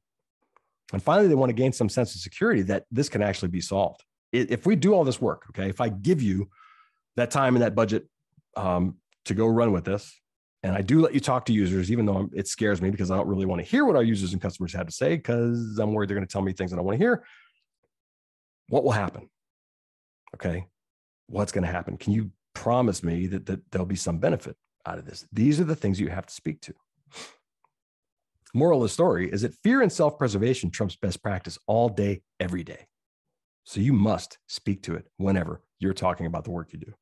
B: And finally, they want to gain some sense of security that this can actually be solved. If we do all this work, okay, if I give you that time and that budget um, to go run with this, and I do let you talk to users, even though it scares me because I don't really want to hear what our users and customers have to say because I'm worried they're going to tell me things that I want to hear. What will happen? Okay. What's going to happen? Can you promise me that, that there'll be some benefit out of this? These are the things you have to speak to. Moral of the story is that fear and self preservation trumps best practice all day, every day. So you must speak to it whenever you're talking about the work you do.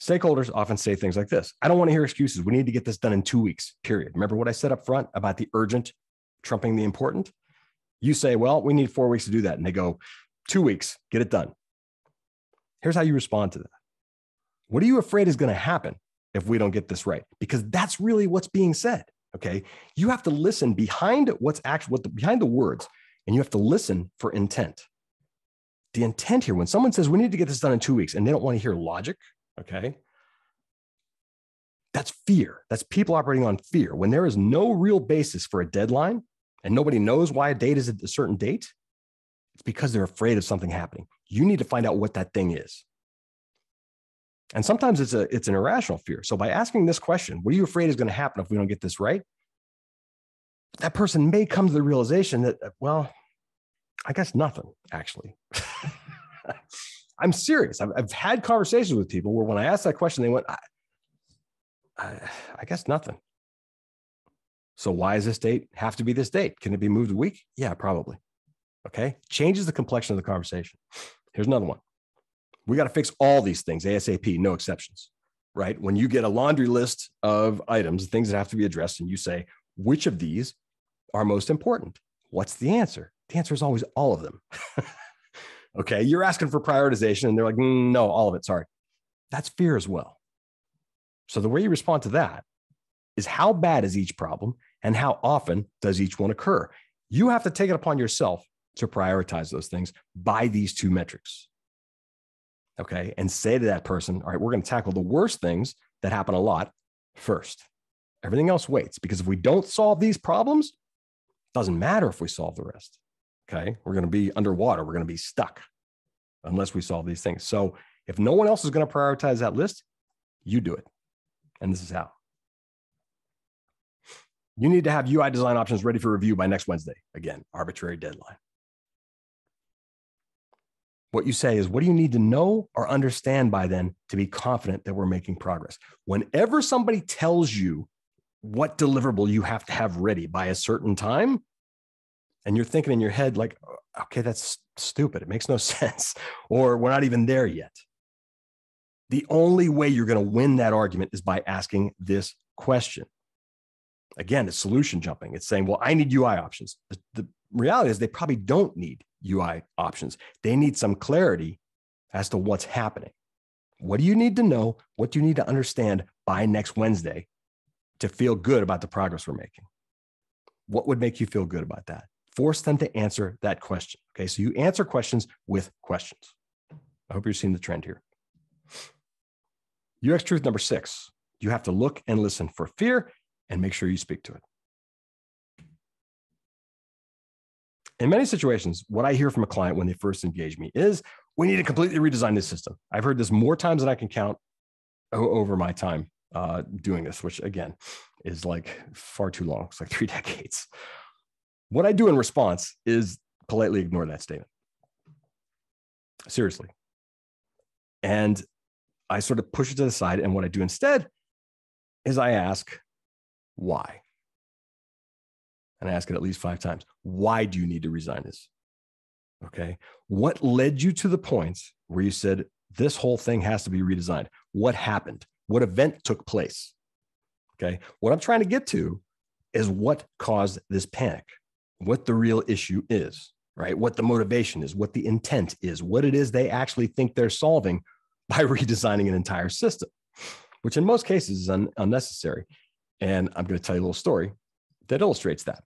B: Stakeholders often say things like this I don't want to hear excuses. We need to get this done in two weeks, period. Remember what I said up front about the urgent trumping the important? You say, well, we need four weeks to do that. And they go, two weeks, get it done. Here's how you respond to that. What are you afraid is going to happen if we don't get this right? Because that's really what's being said. Okay. You have to listen behind what's actually what the, behind the words, and you have to listen for intent. The intent here, when someone says we need to get this done in two weeks and they don't want to hear logic Okay. That's fear. That's people operating on fear. When there is no real basis for a deadline and nobody knows why a date is at a certain date, it's because they're afraid of something happening. You need to find out what that thing is. And sometimes it's a it's an irrational fear. So by asking this question, what are you afraid is going to happen if we don't get this right? That person may come to the realization that, well, I guess nothing, actually. I'm serious. I've, I've had conversations with people where when I asked that question, they went, I, I, I guess nothing. So why does this date have to be this date? Can it be moved a week? Yeah, probably. Okay. Changes the complexion of the conversation. Here's another one. We got to fix all these things ASAP, no exceptions, right? When you get a laundry list of items, things that have to be addressed, and you say, which of these are most important? What's the answer? The answer is always all of them. Okay. You're asking for prioritization, and they're like, mm, no, all of it. Sorry. That's fear as well. So the way you respond to that is how bad is each problem and how often does each one occur? You have to take it upon yourself to prioritize those things by these two metrics. Okay. And say to that person, all right, we're going to tackle the worst things that happen a lot first. Everything else waits because if we don't solve these problems, it doesn't matter if we solve the rest. Okay. We're going to be underwater. We're going to be stuck unless we solve these things. So if no one else is going to prioritize that list, you do it. And this is how. You need to have UI design options ready for review by next Wednesday. Again, arbitrary deadline. What you say is, what do you need to know or understand by then to be confident that we're making progress? Whenever somebody tells you what deliverable you have to have ready by a certain time, and you're thinking in your head, like, oh, okay, that's stupid. It makes no sense. Or we're not even there yet. The only way you're going to win that argument is by asking this question. Again, it's solution jumping. It's saying, well, I need UI options. The, the reality is they probably don't need UI options. They need some clarity as to what's happening. What do you need to know? What do you need to understand by next Wednesday to feel good about the progress we're making? What would make you feel good about that? Force them to answer that question. Okay, so you answer questions with questions. I hope you're seeing the trend here. UX truth number six you have to look and listen for fear and make sure you speak to it. In many situations, what I hear from a client when they first engage me is we need to completely redesign this system. I've heard this more times than I can count over my time uh, doing this, which again is like far too long. It's like three decades. What I do in response is politely ignore that statement. Seriously. And I sort of push it to the side. And what I do instead is I ask, why? And I ask it at least five times. Why do you need to resign this? Okay. What led you to the point where you said, this whole thing has to be redesigned? What happened? What event took place? Okay. What I'm trying to get to is what caused this panic, what the real issue is, right? What the motivation is, what the intent is, what it is they actually think they're solving by redesigning an entire system, which in most cases is un- unnecessary. And I'm going to tell you a little story that illustrates that.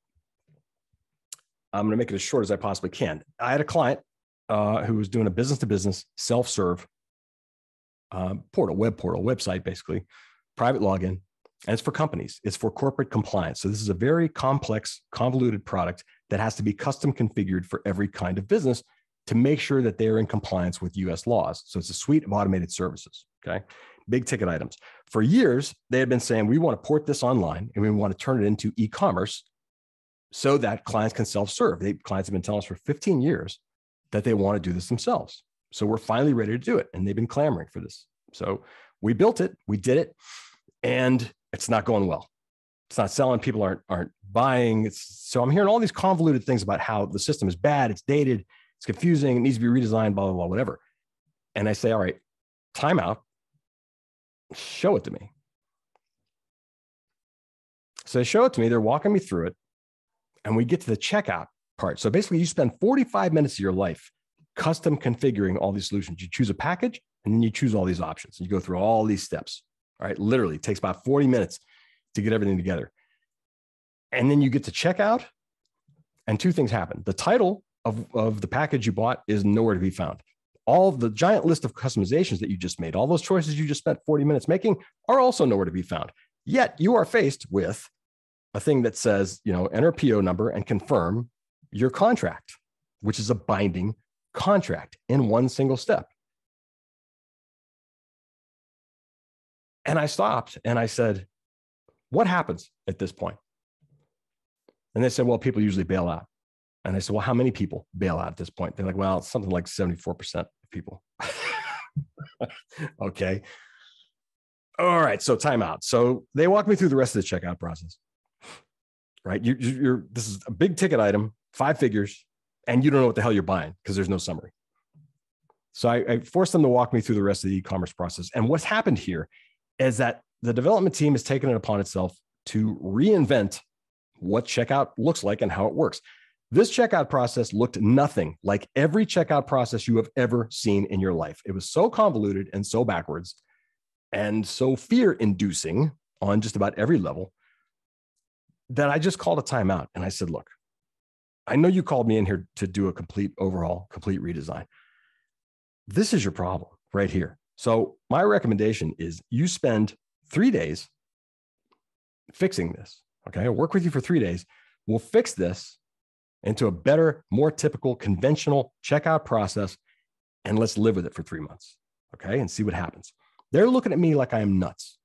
B: I'm going to make it as short as I possibly can. I had a client uh, who was doing a business to business self serve uh, portal, web portal, website, basically, private login. And it's for companies, it's for corporate compliance. So this is a very complex, convoluted product that has to be custom configured for every kind of business to make sure that they're in compliance with US laws. So it's a suite of automated services. Okay. Big ticket items. For years, they had been saying, we want to port this online and we want to turn it into e commerce so that clients can self serve. Clients have been telling us for 15 years that they want to do this themselves. So we're finally ready to do it. And they've been clamoring for this. So we built it, we did it, and it's not going well. It's not selling. People aren't aren't buying. It's so I'm hearing all these convoluted things about how the system is bad, it's dated, it's confusing, it needs to be redesigned, blah, blah, blah, whatever. And I say, all right, time out, show it to me. So they show it to me, they're walking me through it and we get to the checkout part. So basically, you spend 45 minutes of your life custom configuring all these solutions. You choose a package and then you choose all these options. You go through all these steps. All right, literally takes about 40 minutes to get everything together. And then you get to checkout, and two things happen. The title of, of the package you bought is nowhere to be found. All the giant list of customizations that you just made, all those choices you just spent 40 minutes making, are also nowhere to be found. Yet you are faced with a thing that says, you know, enter PO number and confirm your contract, which is a binding contract in one single step. And I stopped and I said, What happens at this point? And they said, Well, people usually bail out. And I said, Well, how many people bail out at this point? They're like, Well, it's something like 74% of people. okay. All right. So timeout. So they walk me through the rest of the checkout process right? You, you're this is a big ticket item, five figures, and you don't know what the hell you're buying because there's no summary. So I, I forced them to walk me through the rest of the e-commerce process. And what's happened here is that the development team has taken it upon itself to reinvent what checkout looks like and how it works. This checkout process looked nothing like every checkout process you have ever seen in your life. It was so convoluted and so backwards and so fear inducing on just about every level that I just called a timeout and I said, look, I know you called me in here to do a complete overhaul, complete redesign. This is your problem right here. So, my recommendation is you spend three days fixing this. Okay. I'll work with you for three days. We'll fix this into a better, more typical, conventional checkout process, and let's live with it for three months. Okay. And see what happens. They're looking at me like I am nuts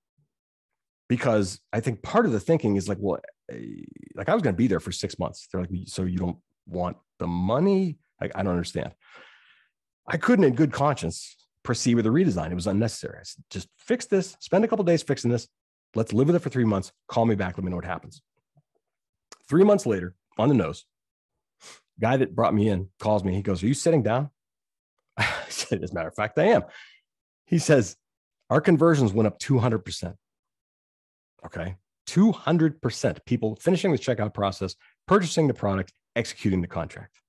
B: because I think part of the thinking is like, well, eh, like I was going to be there for six months. They're like, so you don't want the money? Like, I don't understand. I couldn't, in good conscience, proceed with a redesign. It was unnecessary. I said, just fix this, spend a couple days fixing this. Let's live with it for three months. Call me back. Let me know what happens. Three months later, on the nose, Guy that brought me in calls me. He goes, Are you sitting down? I said, As a matter of fact, I am. He says, Our conversions went up 200%. Okay. 200% people finishing the checkout process, purchasing the product, executing the contract.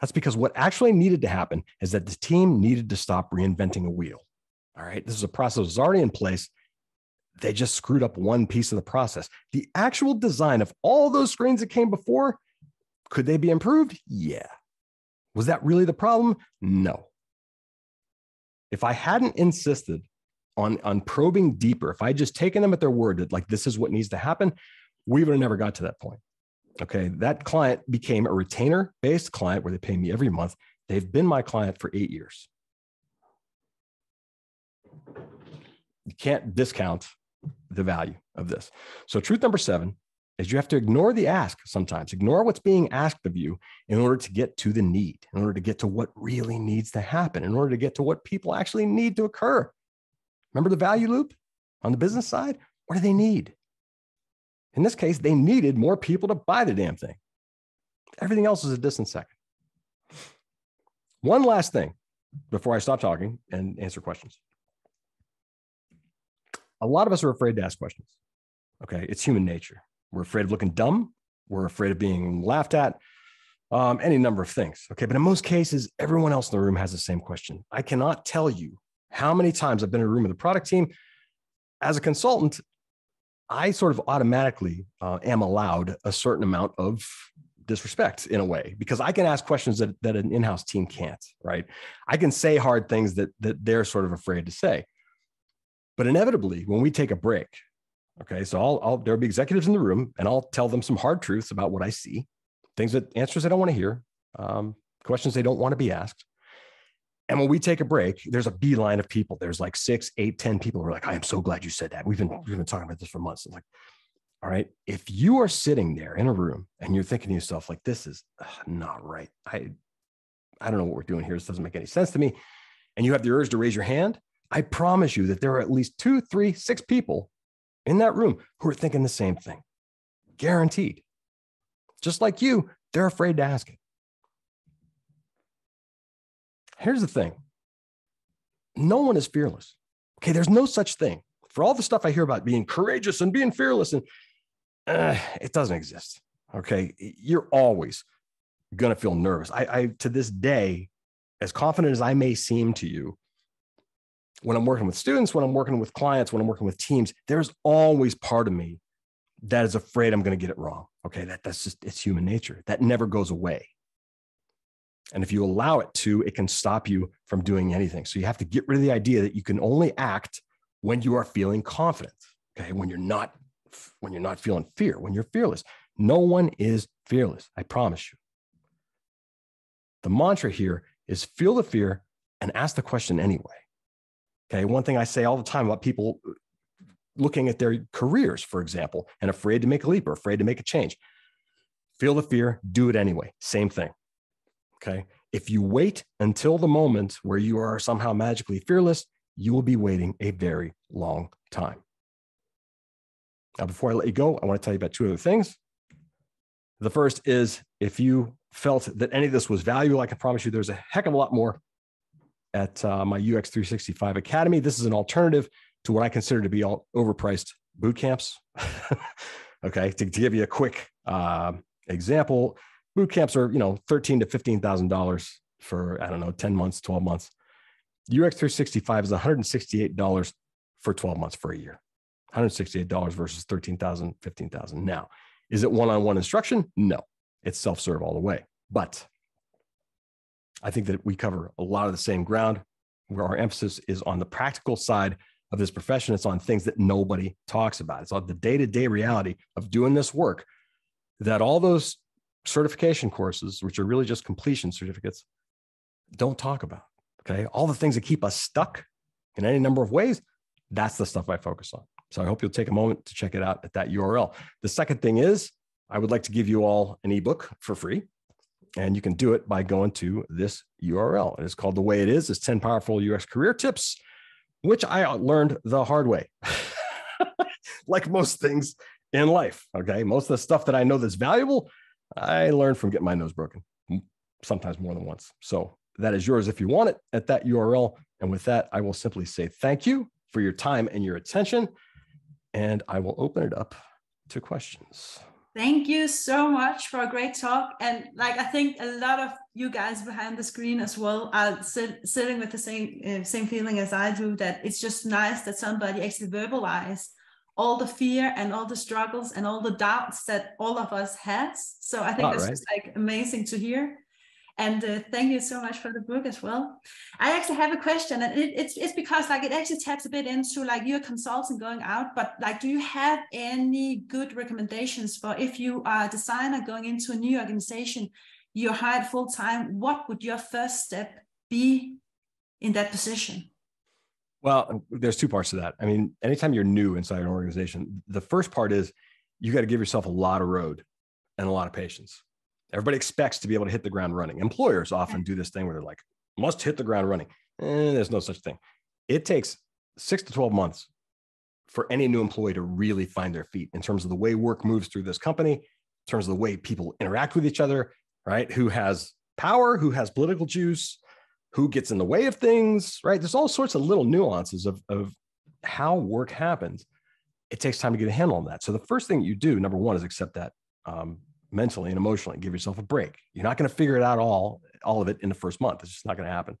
B: That's because what actually needed to happen is that the team needed to stop reinventing a wheel. All right. This is a process that was already in place. They just screwed up one piece of the process. The actual design of all those screens that came before, could they be improved? Yeah. Was that really the problem? No. If I hadn't insisted on, on probing deeper, if I just taken them at their word that like this is what needs to happen, we would have never got to that point. Okay. That client became a retainer based client where they pay me every month. They've been my client for eight years. You can't discount the value of this. So, truth number seven is you have to ignore the ask sometimes, ignore what's being asked of you in order to get to the need, in order to get to what really needs to happen, in order to get to what people actually need to occur. Remember the value loop on the business side? What do they need? In this case, they needed more people to buy the damn thing. Everything else is a distant second. One last thing before I stop talking and answer questions. A lot of us are afraid to ask questions. Okay. It's human nature. We're afraid of looking dumb. We're afraid of being laughed at, um, any number of things. Okay. But in most cases, everyone else in the room has the same question. I cannot tell you how many times I've been in a room with a product team as a consultant I sort of automatically uh, am allowed a certain amount of disrespect in a way because I can ask questions that, that an in-house team can't, right? I can say hard things that that they're sort of afraid to say. But inevitably, when we take a break, okay, so I'll, I'll there'll be executives in the room and I'll tell them some hard truths about what I see, things that answers they don't want to hear, um, questions they don't want to be asked. And when we take a break, there's a beeline of people. There's like six, eight, ten people who are like, I am so glad you said that. We've been we've been talking about this for months. Like, all right, if you are sitting there in a room and you're thinking to yourself, like, this is not right. I I don't know what we're doing here. This doesn't make any sense to me. And you have the urge to raise your hand. I promise you that there are at least two, three, six people in that room who are thinking the same thing. Guaranteed. Just like you, they're afraid to ask it. Here's the thing no one is fearless. Okay, there's no such thing. For all the stuff I hear about being courageous and being fearless, and uh, it doesn't exist. Okay, you're always gonna feel nervous. I, I to this day, as confident as I may seem to you, when I'm working with students, when I'm working with clients, when I'm working with teams, there's always part of me that is afraid I'm going to get it wrong. Okay, that that's just it's human nature. That never goes away. And if you allow it to, it can stop you from doing anything. So you have to get rid of the idea that you can only act when you are feeling confident. Okay. When you're not, when you're not feeling fear, when you're fearless. No one is fearless. I promise you. The mantra here is feel the fear and ask the question anyway. Okay. One thing I say all the time about people uh, looking at their careers, for example, and afraid to make a leap or afraid to make a change. Feel the fear, do it anyway. Same thing. Okay. If you wait until the moment where you are somehow magically fearless, you will be waiting a very long time. Now, before I let you go, I want to tell you about two other things. The first is if you felt that any of this was valuable, I can promise you there's a heck of a lot more at uh, my UX 365 Academy. This is an alternative to what I consider to be all overpriced boot camps. okay, to, to, give you a quick uh, example, boot camps are you know thirteen to fifteen thousand dollars for I don't know ten months, twelve months. UX three sixty five is one hundred and sixty eight dollars for twelve months for a year. One hundred sixty eight dollars versus thirteen thousand, fifteen thousand. Now, is it one on one instruction? No, it's self serve all the way. But I think that we cover a lot of the same ground where our emphasis is on the practical side of this profession. It's on things that nobody talks about. It's on the day to day reality of doing this work that all those certification courses, which are really just completion certificates, don't talk about. Okay. All the things that keep us stuck in any number of ways, that's the stuff I focus on. So I hope you'll take a moment to check it out at that URL. The second thing is, I would like to give you all an ebook for free. And you can do it by going to this URL. It is called The Way It Is. It's 10 Powerful UX Career Tips, which I learned the hard way. like most things in life. Okay. Most of the stuff that I know that's valuable, I learned from getting my nose broken, sometimes more than once. So that is yours if you want it at that URL. And with that, I will simply say thank you for your time and your attention. And I will open it up to questions.
A: Thank you so much for a great talk. And like I think a lot of you guys behind the screen as well are sit, sitting with the same uh, same feeling as I do. That it's just nice that somebody actually verbalize all the fear and all the struggles and all the doubts that all of us has. So I think oh, that's right. just like amazing to hear. And uh, thank you so much for the book as well. I actually have a question, and it, it's it's because like it actually taps a bit into like you're a consultant going out, but like, do you have any good recommendations for if you are a designer going into a new organization, you're hired full time? What would your first step be in that position?
B: Well, there's two parts to that. I mean, anytime you're new inside an organization, the first part is you got to give yourself a lot of road and a lot of patience Everybody expects to be able to hit the ground running. Employers often do this thing where they're like, must hit the ground running. Eh, there's no such thing. It takes six to 12 months for any new employee to really find their feet in terms of the way work moves through this company, in terms of the way people interact with each other, right? Who has power, who has political juice, who gets in the way of things, right? There's all sorts of little nuances of, of how work happens. It takes time to get a handle on that. So the first thing you do, number one, is accept that um, mentally and emotionally. Give yourself a break. You're not going to figure it out all, all of it in the first month. It's just not going to happen.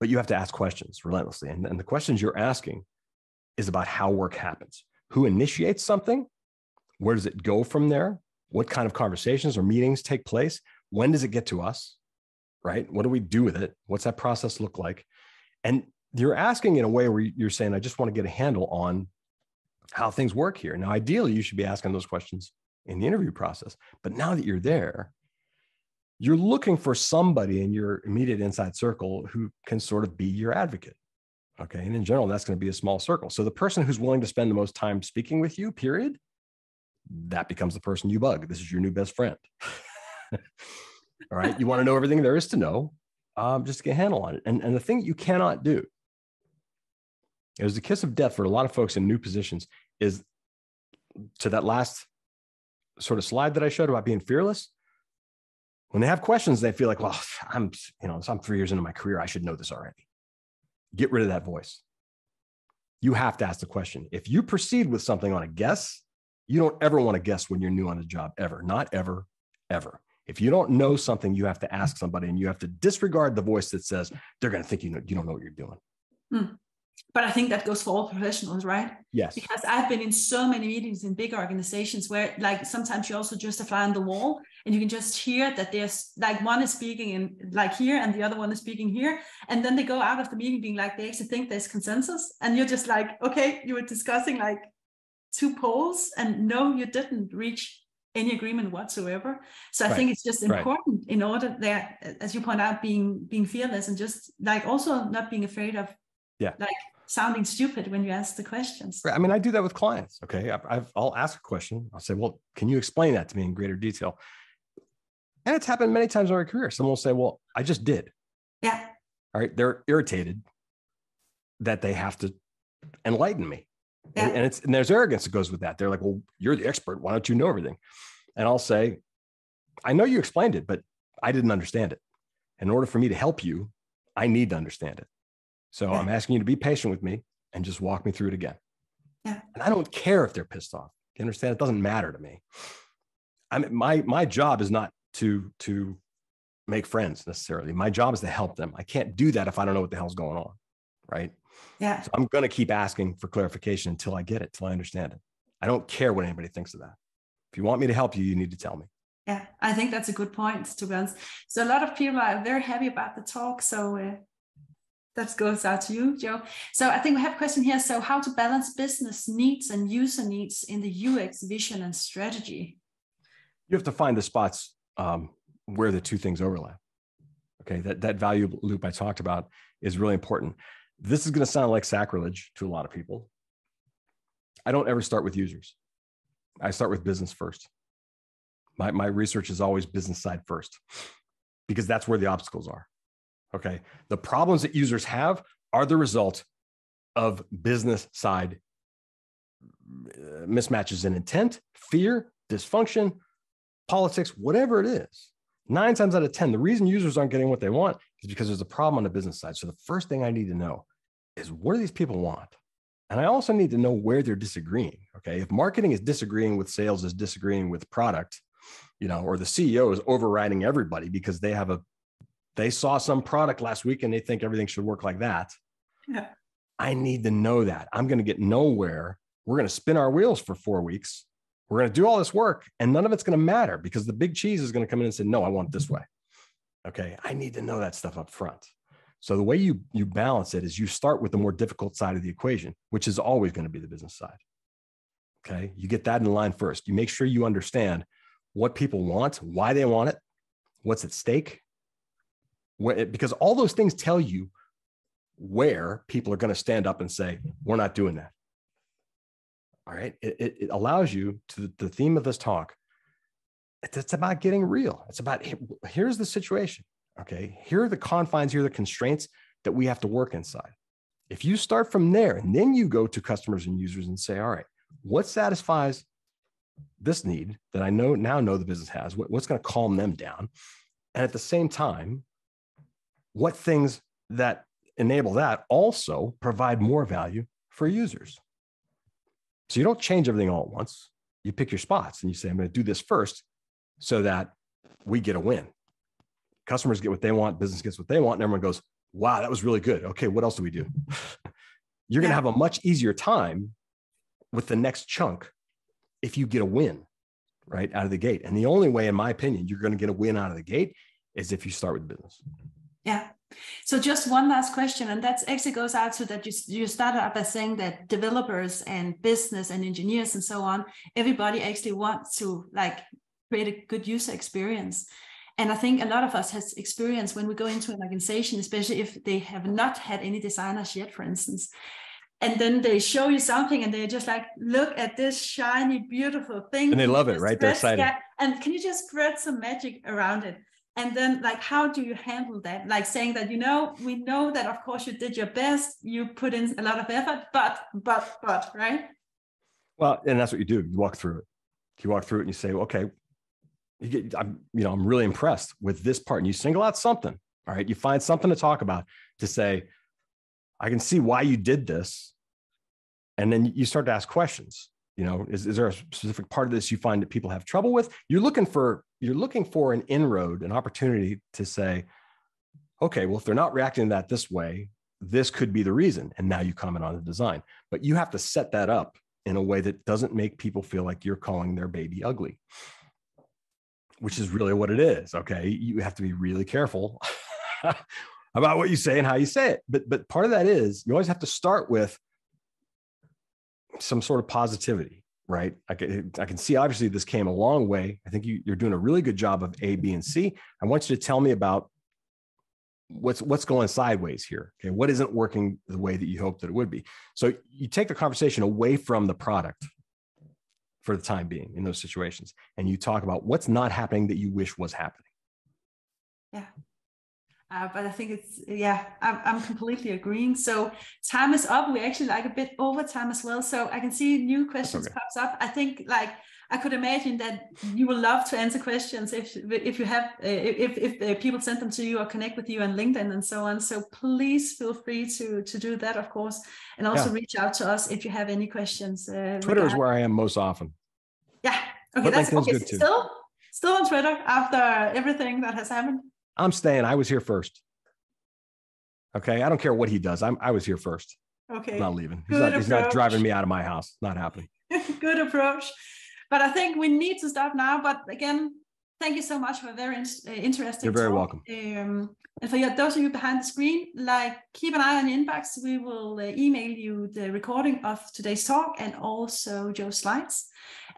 B: But you have to ask questions relentlessly. And, and the questions you're asking is about how work happens. Who initiates something? Where does it go from there? What kind of conversations or meetings take place? When does it get to us? Right? What do we do with it? What's that process look like? And you're asking in a way where you're saying, I just want to get a handle on how things work here. Now, ideally, you should be asking those questions in the interview process. But now that you're there, you're looking for somebody in your immediate inside circle who can sort of be your advocate. Okay. And in general, that's going to be a small circle. So the person who's willing to spend the most time speaking with you, period, that becomes the person you bug. This is your new best friend. All right. You want to know everything there is to know, um, just to get a handle on it. And, and the thing you cannot do is the kiss of death for a lot of folks in new positions is to that last sort of slide that I showed about being fearless, when they have questions, they feel like, well, I'm, you know, I'm three years into my career. I should know this already. Get rid of that voice. You have to ask the question. If you proceed with something on a guess, you don't ever want to guess when you're new on a job, ever. Not ever, ever. If you don't know something, you have to ask somebody and you have to disregard the voice that says they're going to think you know you don't know what you're doing.
A: Hmm but I think that goes for all professionals, right?
B: Yes.
A: Because I've been in so many meetings in big organizations where, like, sometimes you also just a fly on the wall, and you can just hear that there's like one is speaking in like here, and the other one is speaking here, and then they go out of the meeting being like they actually think there's consensus, and you're just like, okay, you were discussing like two poles, and no, you didn't reach any agreement whatsoever. So I right. think it's just important right. in order that, as you point out, being being fearless and just like also not being afraid of
B: yeah
A: like sounding stupid when you ask the questions.
B: I mean, I do that with clients. Okay. I, will ask a question. I'll say, well, can you explain that to me in greater detail? And it's happened many times in my career. Someone will say, well, I just did.
A: Yeah.
B: All right. They're irritated that they have to enlighten me. Yeah. And, and it's, and there's arrogance that goes with that. They're like, well, you're the expert. Why don't you know everything? And I'll say, I know you explained it, but I didn't understand it. In order for me to help you, I need to understand it. So yeah. I'm asking you to be patient with me and just walk me through it again.
A: Yeah.
B: And I don't care if they're pissed off. You understand? It doesn't matter to me. I mean, my my job is not to to make friends necessarily. My job is to help them. I can't do that if I don't know what the hell's going on. Right.
A: Yeah.
B: So I'm going to keep asking for clarification until I get it, till I understand it. I don't care what anybody thinks of that. If you want me to help you, you need to tell me.
A: Yeah, I think that's a good point, to be honest. So a lot of people are very happy about the talk. So uh, that goes out to you, Joe. So I think we have a question here. So how to balance business needs and user needs in the UX vision and strategy?
B: You have to find the spots um, where the two things overlap. Okay, that, that value loop I talked about is really important. This is going to sound like sacrilege to a lot of people. I don't ever start with users. I start with business first. My, my research is always business side first because that's where the obstacles are. Okay. The problems that users have are the result of business side uh, mismatches in intent, fear, dysfunction, politics, whatever it is, nine times out of 10, the reason users aren't getting what they want is because there's a problem on the business side. So the first thing I need to know is what do these people want? And I also need to know where they're disagreeing. Okay. If marketing is disagreeing with sales, is disagreeing with product, you know, or the CEO is overriding everybody because they have a, they saw some product last week and they think everything should work like that.
A: Yeah.
B: I need to know that. I'm going to get nowhere. We're going to spin our wheels for four weeks. We're going to do all this work and none of it's going to matter because the big cheese is going to come in and say, no, I want it this way. Okay. I need to know that stuff up front. So the way you you balance it is you start with the more difficult side of the equation, which is always going to be the business side. Okay, you get that in line first. You make sure you understand what people want, why they want it, what's at stake, it, because all those things tell you where people are going to stand up and say, "We're not doing that." All right, it, it, it allows you to the theme of this talk. It's, it's about getting real. It's about here's the situation. Okay, here are the confines, here are the constraints that we have to work inside. If you start from there and then you go to customers and users and say, all right, what satisfies this need that I know now know the business has? What, what's going to calm them down? And at the same time, what things that enable that also provide more value for users? So you don't change everything all at once. You pick your spots and you say, I'm going to do this first so that we get a win customers get what they want, business gets what they want, and everyone goes, wow, that was really good. Okay, what else do we do? You're going to have a much easier time with the next chunk if you get a win right out of the gate. And the only way, in my opinion, you're going to get a win out of the gate is if you start with business.
A: Yeah. So just one last question, and that actually goes out to that you, you started out by saying that developers and business and engineers and so on, everybody actually wants to like create a good user experience. And i think a lot of us has experience when we go into an organization especially if they have not had any designers yet for instance. And then they show you something and they're just like look at this shiny beautiful thing.
B: And they love it right? They're excited. yeah,
A: and can you just spread some magic around it and then like how do you handle that like saying that you know we know that of course you did your best you put in a lot of effort but but but right
B: well and that's what you do you walk through it you walk through it and you say okay you get, I'm, you know, I'm really impressed with this part. And you single out something. All right. You find something to talk about to say, I can see why you did this. And then you start to ask questions. You know, is, is there a specific part of this you find that people have trouble with? You're looking for, you're looking for an inroad, an opportunity to say, okay, well, if they're not reacting to that this way, this could be the reason. And now you comment on the design. But you have to set that up in a way that doesn't make people feel like you're calling their baby ugly which is really what it is. Okay. You have to be really careful about what you say and how you say it. But but part of that is you always have to start with some sort of positivity, right? I can, I can see obviously this came a long way. I think you, you're doing a really good job of A, B, and C. I want you to tell me about what's what's going sideways here. Okay. What isn't working the way that you hoped that it would be. So you take the conversation away from the product for the time being in those situations. And you talk about what's not happening that you wish was happening.
A: Yeah. Uh, but I think it's, yeah, I'm, I'm completely agreeing. So time is up. We actually like a bit over time as well. So I can see new questions okay. pops up. I think like, I could imagine that you will love to answer questions if if you have uh, if if uh, people send them to you or connect with you on LinkedIn and so on. So please feel free to to do that, of course, and also yeah. reach out to us if you have any questions.
B: Uh, Twitter is where I am most often.
A: Yeah. Okay. But that's okay. Still, still on Twitter after everything that has happened.
B: I'm staying. I was here first. Okay. I don't care what he does. I'm. I was here first.
A: Okay.
B: I'm not leaving. He's not, he's not, driving me out of my house. Not happening.
A: Good approach. But I think we need to stop now. But again, thank you so much for a very uh, interesting.
B: You're very talk. welcome.
A: Um, and for those of you behind the screen, like keep an eye on your inbox. We will uh, email you the recording of today's talk and also Joe's slides.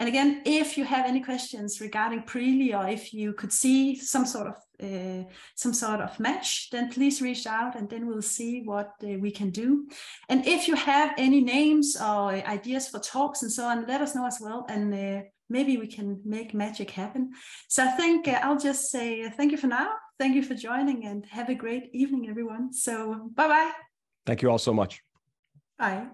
A: And again, if you have any questions regarding Preely or if you could see some sort of uh, some sort of match, then please reach out and then we'll see what uh, we can do. And if you have any names or ideas for talks and so on, let us know as well. And uh, maybe we can make magic happen. So I think uh, I'll just say thank you for now. Thank you for joining and have a great evening, everyone. So bye bye.
B: Thank you all so much.
A: Bye.